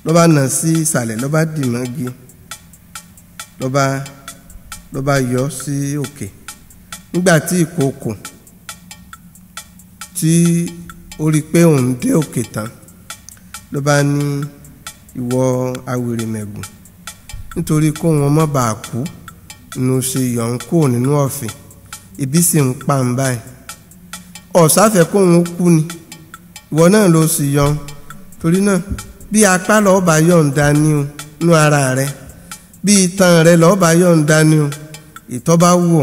Ló bá nà sí ìsàlẹ̀ ló bá dì mọ́gi ló bá ló bá yọ sí òkè. Nígbà tí ìkookò tí ó rí i pé òun dé òkè tán ló ní ìwọ àwèrè mẹ̀gùn. Nítorí kó wọn má bàa kú inú ṣe yọ̀ ń kó nínú ọ̀fìn ibi sì ń pa ń báyìí. Ọ̀sáfẹ́ kó wọn kú ni ìwọ náà ló sì yọ torí náà bí apá lọ́ọ́ bá yọ̀ǹda ní o nú ara rẹ. Bí itan rẹ lọ́ọ́ bá yọ̀ǹda ní o ìtọ́ bá wù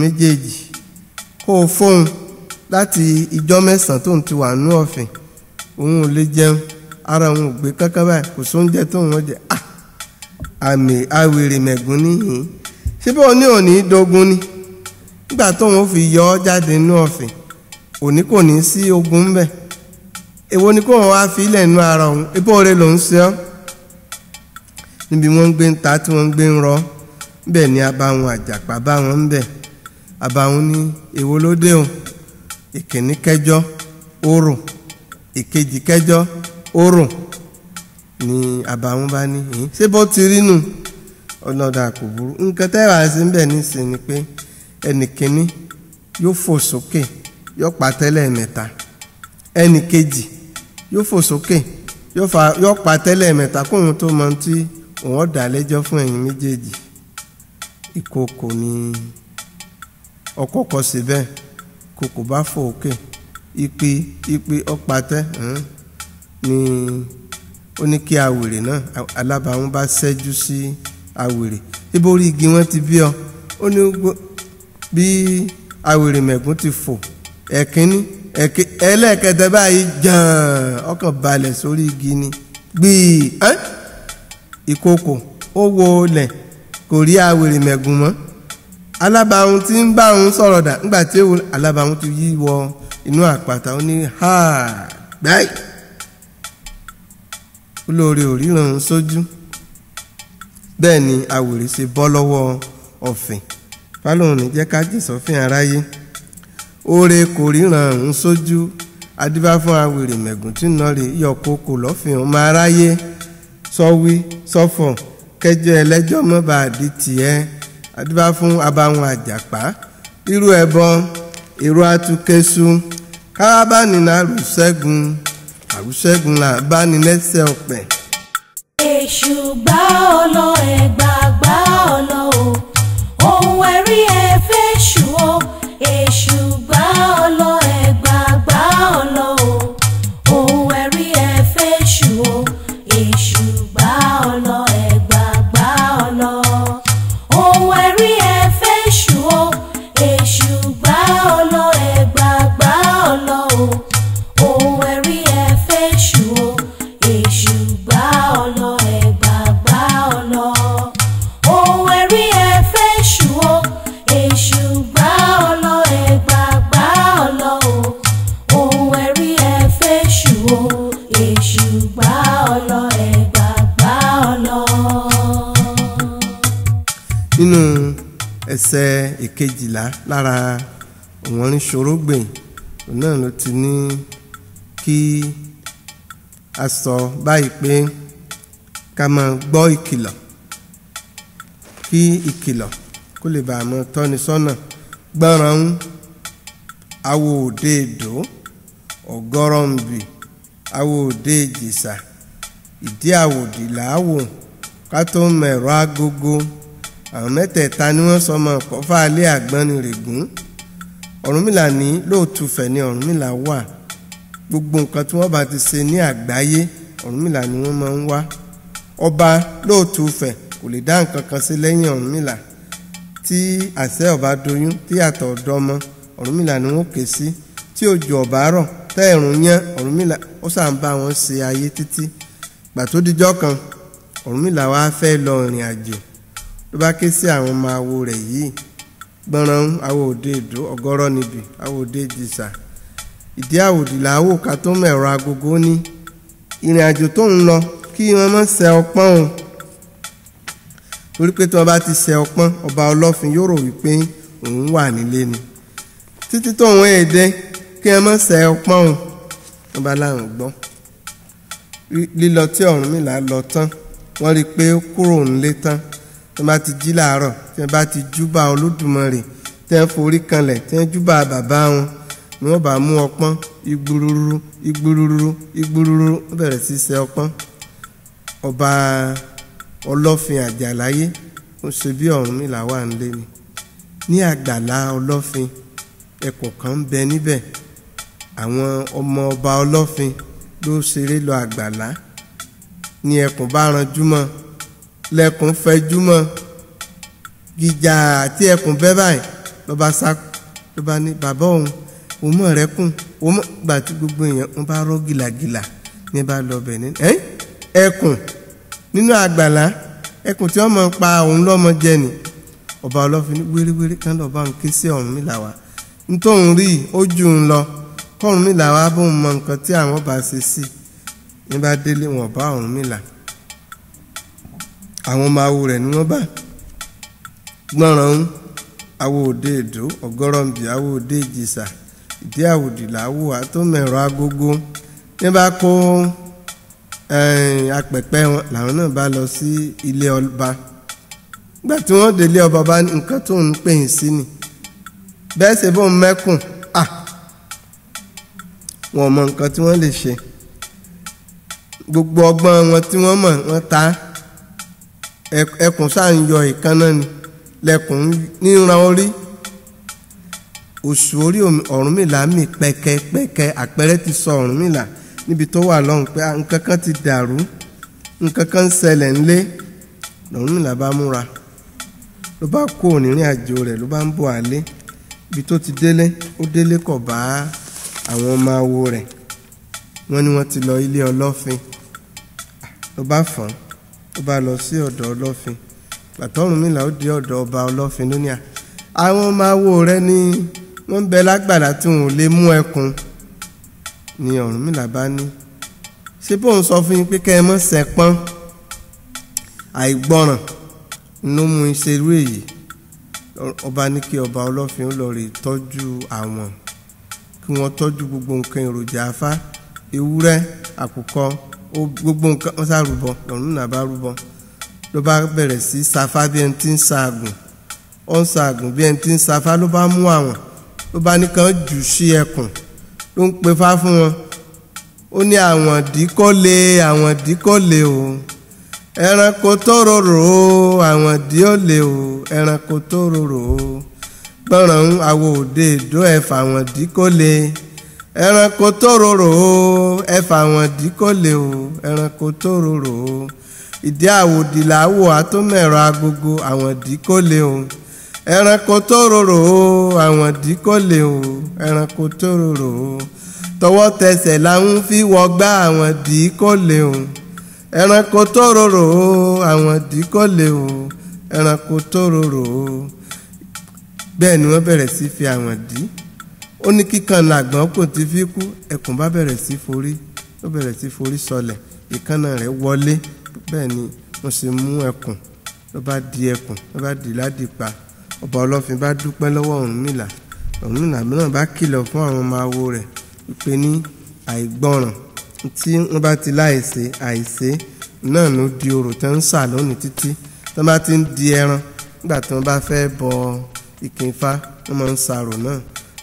méjèèjì. Kó o fóun láti ìjọ́ mẹ́sàn-án tó ń ti wà nú ọ̀fìn òun ò lè jẹun ara òun ò gbé kankan báyìí kò sóúnjẹ tó ń wọ́n jẹ. Ah! Àmì àwèrè mẹ̀gún níhìn ṣé bọ́ọ̀ ní òní dogun ni? Nígbà tóun fi yọ ọ́ jáde nú ọ̀fìn òní kò ní sí ogun ńbẹ̀. Èwo ni kó wọn wá fi ilẹ̀ nú ara òun? Ebó rẹ ló ń ṣe ọ́. Níbi wọ́n ń gbé ń ta tí wọ́n ń gbé ń rọ́ bẹ́ẹ̀ ni abáwọn àjàpá bá wọn ń bẹ̀. Abáwọn ní èwo ló dé o? Ìkíní kẹjọ orò. Ìkejì kẹjọ orò. Ni abáwọn bá ní ṣé bó ti rí nù? Ọlọ́dà kò burú. Nǹkan tẹ́wà sí ń bẹ̀ nísìnyí ni pé ẹnì kíní yóò fò sókè yóò pa tẹ́lẹ̀ mẹ́ta. Ẹnì kejì yóò fò sókè yóò pa tẹ́lẹ̀ mẹ́ta kóhun tó mọ tí òun ọ̀dà lẹ́jọ́ fún ẹ̀yin méjèèjì. Ìkookò ni ọkọ̀ọ̀kọ̀ sí bẹ́ẹ̀ kòkò bá fò òkè ipe ipe ọ̀pátẹ́ ni ó ní kí awèrè náà alábàáwọn bá ṣẹ́jú sí awèrè. Ibo orí igi wọn ti bí ọ? Ó ní bí awèrè mẹ̀gún ti fò ẹ̀kínní ẹlẹ́ẹ̀kẹtẹ báyìí jàn ọkàn balẹ̀ sórí igi ni. Gbìí ìkookò ó wo lẹ̀ kò rí awèrè mẹ̀gùn mọ́. Alábàáhùn tí ń bá òun sọ̀rọ̀ dà nígbà tí alábàáhùn ti yí wọ inú àpáta ó ní gbáì olóore ò ríran sójú. Bẹ́ẹ̀ ni awèrè ṣe bọ́ lọ́wọ́ ọ̀fìn. Fálóhùn ní jẹ́ ká jìsọ́fìn aráyé oore kò ríran òun sójú. Adíbá fún awèrè mẹ̀gùn tí nà rè yọ kókò lọ́fìn ọmọ aráyé. Sọwí sọfọ̀ kẹjọ ẹlẹ́jọ́ mọ́ bá di tiẹ̀ adíbá fún abáwọn àjàpá. Irú ẹbọ èrò atukẹsù káwábánilá àrùsẹ́gun àrùsẹ́gun là bánilẹ́sẹ̀ ọ̀pẹ̀. èṣù gbá ìkejìlá lára òwọ́n ṣorógbìn òun náà ló ti ní kí a sọ báyìí pé ká máa gbọ́ ìkìlọ̀ kí ìkìlọ̀ kó lè bàa mọ tọ́ni sọ́nà. Gbọ́ràn awo òde èdò ọ̀gọ́rọ̀ ń bì awo òde ìjìsà ìdí àwòdì làáwò ká tó mẹ̀rọ agogo àwọn mẹ́tẹ̀ẹ̀ta ni wọ́n sọmọ kọ́fà alẹ́ àgbọ́nirègún ọ̀rúnmìlà ní lóòtú fẹ̀ ni ọ̀rúnmìlà wà. Gbogbo nǹkan tí wọ́n bá ti ṣe ní àgbáyé ọ̀rúnmìlà ni wọ́n máa ń wá. Ọba lóòtú fẹ̀ kò lè dá nǹkan kan sí lẹ́yìn ọ̀rúnmìlà. Tí àṣẹ ọba doyún tí àtọ̀ ọ̀dọ́mọ ọ̀rúnmìlà ni wọ́n ké sí. Tí òjò ọba rọ̀ tẹ́ẹ̀rùn yán ọ̀rúnmìlà ó sàn bá wọn ṣe ayé títí. Gbà tó dijọ́ kan ọ̀rúnmìlà wá fẹ́ lọ ìrìn àjò ló bá ké sí àwọn ọmọ awo rẹ̀ yìí gbọ́nràn awo òde èdò ọgọ́rọ́ níbi awo òde jìsà ìdí àwòdì làwò ká tó mẹ̀rọ agogo ní ìrìn àjò tó ń lọ kí wọ́n má ṣe ọpọ́n o. Torí pé tí wọ́n bá ti ṣe ọpọ́n ọba ọlọ́fin yóò rò wípé òun wà nílé ni. Títí tó òun èdè kí wọ́n má ṣe ọpọ́n o. Wọ́n bá láwọn gbọ́. Lílọ tí Ọ̀rúnmìlà lọ tán wọ́n rí i pé ó kúrò nílé tán tí wọ́n bá ti jí làárọ̀ tí wọ́n bá ti júbà Olódùmarè tí wọ́n forí kanlẹ̀ tí wọ́n júbà bàbá wọn ni wọ́n bá mú ọpọ́n igbururu igbururu igbururu wọ́n bẹ̀rẹ̀ sí ṣe ọpọ́n. Ọba ọlọ́fin àjàláyé ó ṣe bí Ọ̀rúnmìlà wà nílé ni. Ní àgbàlá ọlọ́fin ẹkùn kan ń bẹ níbẹ̀. Àwọn ọmọ ọba ọlọ́fin ló ṣeré lọ àgbàlá. Ní ẹkùn bá ranjú mọ́ lẹkùn fẹjú mọ́ gìjà àti ẹkùn bẹ́ báyìí lọ́ba sá ló bá ní bàbá òun òun mọ̀ rẹ kùn. Òun mọ̀ gbà tí gbogbo èèyàn wọn bá rọ́ gìlàgìlà ní bá lọ bẹ̀ ní ẹ́ ẹkùn nínú àgbàlá ẹkùn tí wọ́n mọ̀ pa òun lọ́mọ jẹ ni. Ọba ọlọ́fin ní wéréwéré kan lọ́ọ́ bá ń ké sí Ọ̀rúnmìlà wá nítòun rí ó jù ń lọ. Kọ́rúnmìlà wá bóun mọ nǹkan tí àwọn bá ṣe sí ní bá délé wọn bá Ọ̀rúnmìlà àwọn ọmọ awo rẹ̀ ni wọ́n bá. Gbọ́nràn ń awo òde èdò ọgọ́rọ̀mbì awo òde ìjìsà ìdí àwòdì làwò àtọ́mẹ̀rọ agogo. Ní bá kó apẹ̀pẹ̀ wọn làwọn náà bá lọ sí ilé ọba. Gbà tí wọ́n délé ọba bá nǹkan tó ń pè yín sí ni. Bẹ́ẹ̀ ṣe bóun mẹ́kùn à wọn mọ nǹkan tí wọ́n lè ṣe. Gbogbo ọgbọ́n wọn tí wọ́n mọ̀ wọ́n ta ẹkùn sáà ń yọ ìkànnà ni. Lẹkùn níran orí. Oṣù orí Ọ̀rúnmìlà mì pẹ́kẹ́pẹ́kẹ́. Àpẹẹrẹ ti sọ Ọ̀rúnmìlà níbi tó wà lọ́hùn pé nǹkan kan ti dàrú. Nǹkan kan ń ṣẹlẹ̀ ńlé Ọ̀rúnmìlà bá múra. Ló bá kó onírìn àjò rẹ̀ ló bá ń bọ̀ àlé ibi tó ti délé ó délé kọ̀ bá àwọn ọmọ awo rẹ̀. Wọ́n ní wọ́n ti lọ ilé ọlọ́fin. Ló bá fọ́n ó bá lọ sí ọ̀dọ̀ ọlọ́fin. Ọ̀rúnmìlà ó di ọ̀dọ̀ ọba ọlọ́fin lónìí à. Àwọn ọmọ awo rẹ̀ ní wọ́n ń bẹ lágbàlá tí wọn ò lè mú ẹkùn. Ni Ọ̀rúnmìlà bá ní. Ṣé bóun sọ fún yín pé kẹ́ ẹ mọ́ sẹ́pọ́n àìgbọràn ló mú iṣẹ́ irú èyí. Ọba ní kí ọba ọlọ́fin ó lọ rè tọ́jú àwọn. Kí wọ́n tọ́jú gbogbo nǹkan èròjà afá ewúrẹ́ àkùkọ gbogbo nǹkan wọ́n sá rúbọ Ọ̀rúnmìlà bá rúbọ. Ló bá bẹ̀rẹ̀ sí safá bí ẹni tí ń sa àgùn. Ó ń sa àgùn bí ẹni tí ń safá ló bá mú àwọn ló bá ní kàn jù sí ẹkùn ló ń pe fá fún wọn. Ó ní àwọn díkọ́lé àwọn díkọ́lé o. Ẹranko tó rorò o àwọn díọ́lé o. Ẹranko tó rorò o. Gbọ́ràn awo òde èdò ẹ̀fà àwọn díkọ́lé ẹranko tó rorò o ẹ̀fà àwọn díkọ́lé o ẹranko tó rorò o. Ìdí àwòdì làwò àtọ́mẹ̀rọ agogo àwọn díkọ́lé o. Ẹranko tó rorò o àwọn díkọ́lé o ẹranko tó rorò o. Tọwọ́ tẹsẹ̀ làwọn fi wọgbá àwọn díkọ́lé o. Ẹranko tó rorò o àwọn díkọ́lé o ẹranko tó rorò o. Bẹ́ẹ̀ ni wọ́n bẹ̀rẹ̀ sí fi àwọn dí ó ní kíkan làgbọ́n kò ti fi kú. Ẹkùn bá bẹ̀rẹ̀ sí forí ó bẹ̀rẹ̀ sí forí sọlẹ̀. Ìkànnà rẹ̀ wọlé. Bẹ́ẹ̀ ni wọ́n ṣe mú ẹkùn. Ló bá di ẹkùn ló bá di ládìpa. Ọba ọlọ́fin bá dúpẹ́ lọ́wọ́ Ọ̀rúnmìlà. Ọ̀rúnmìlà náà bá kìlọ̀ fún àwọn ọmọ awo rẹ̀ wípé ní àìgbọràn tí wọ́n bá ti láìṣe àìṣe náà ló di orò tó ń sà lónìí títí. Tó bá ti ń di ẹran nígbà tí wọ́n bá fẹ́ bọ ìkínfá wọ́n máa ń sàrò náà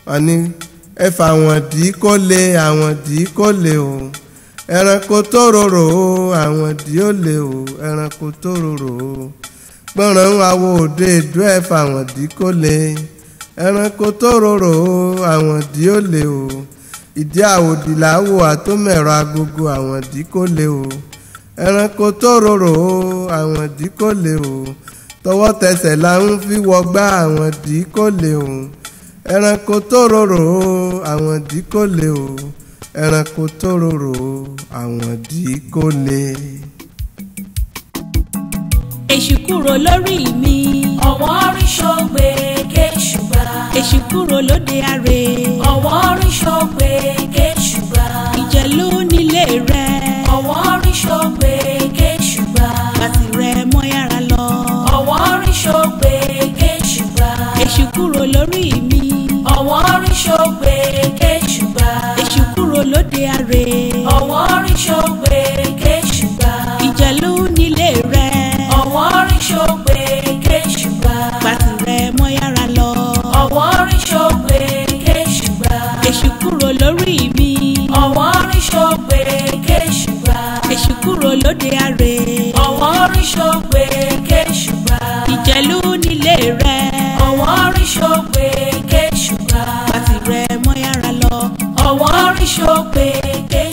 wọ́n ní ẹ fà wọ́n dì í kó lè àwọn dì í kó lè o. Ẹranko tó rorò o àwọn dì í ó lè o. Ẹranko tó rorò o. Gbọ́ràn àwo òde ìdú ẹ fà wọ́n dì í kó lè ẹranko tó rorò o àwọn dì í ó lè o. Ìdí àwòdì làwò àtòmẹ̀rọ agogo àwọn dì í kó lè o. Ẹranko tó rorò o àwọn dì í kó lè o. Tọwọ́ tẹsẹ̀ là ń fi wọgbá àwọn dì í kó lè o ẹranko tó rorò àwọn dì kó lè o ẹranko tó rorò àwọn dì kó lè. èṣù kúrò lórí mi ọ̀wọ́n rí ṣọ́gbé kéṣùgbà. èṣù kúrò lóde àrè ọ̀wọ́n rí ṣọ́gbé kéṣùgbà. ìjẹ̀lú nílé rẹ ọ̀wọ́n rí ṣọ́gbé kéṣùgbà. bàtì rẹ mọ́ yára lọ ọ̀wọ́n rí ṣọ́gbé kéṣùgbà. èṣù kúrò lórí mi ọ̀wọ́n rí ṣògbé kéṣùgbà. èṣù kúrò lóde àrè. ọ̀wọ́n rí ṣògbé kéṣùgbà. ìjẹ̀lú nílé rẹ̀. ọ̀wọ́n rí ṣògbé kéṣùgbà. pàtì rẹ̀ mọ́ yára lọ. ọ̀wọ́n rí ṣògbé kéṣùgbà. èṣù kúrò lórí mi. ọ̀wọ́n rí ṣògbé kéṣùgbà. èṣù kúrò lóde àrè. ọ̀wọ́n rí ṣògbé kéṣùgbà. ìjẹ̀lú nílé rẹ̀. ọ̀wọ́n rí ṣògbé. Show ṣòpèké.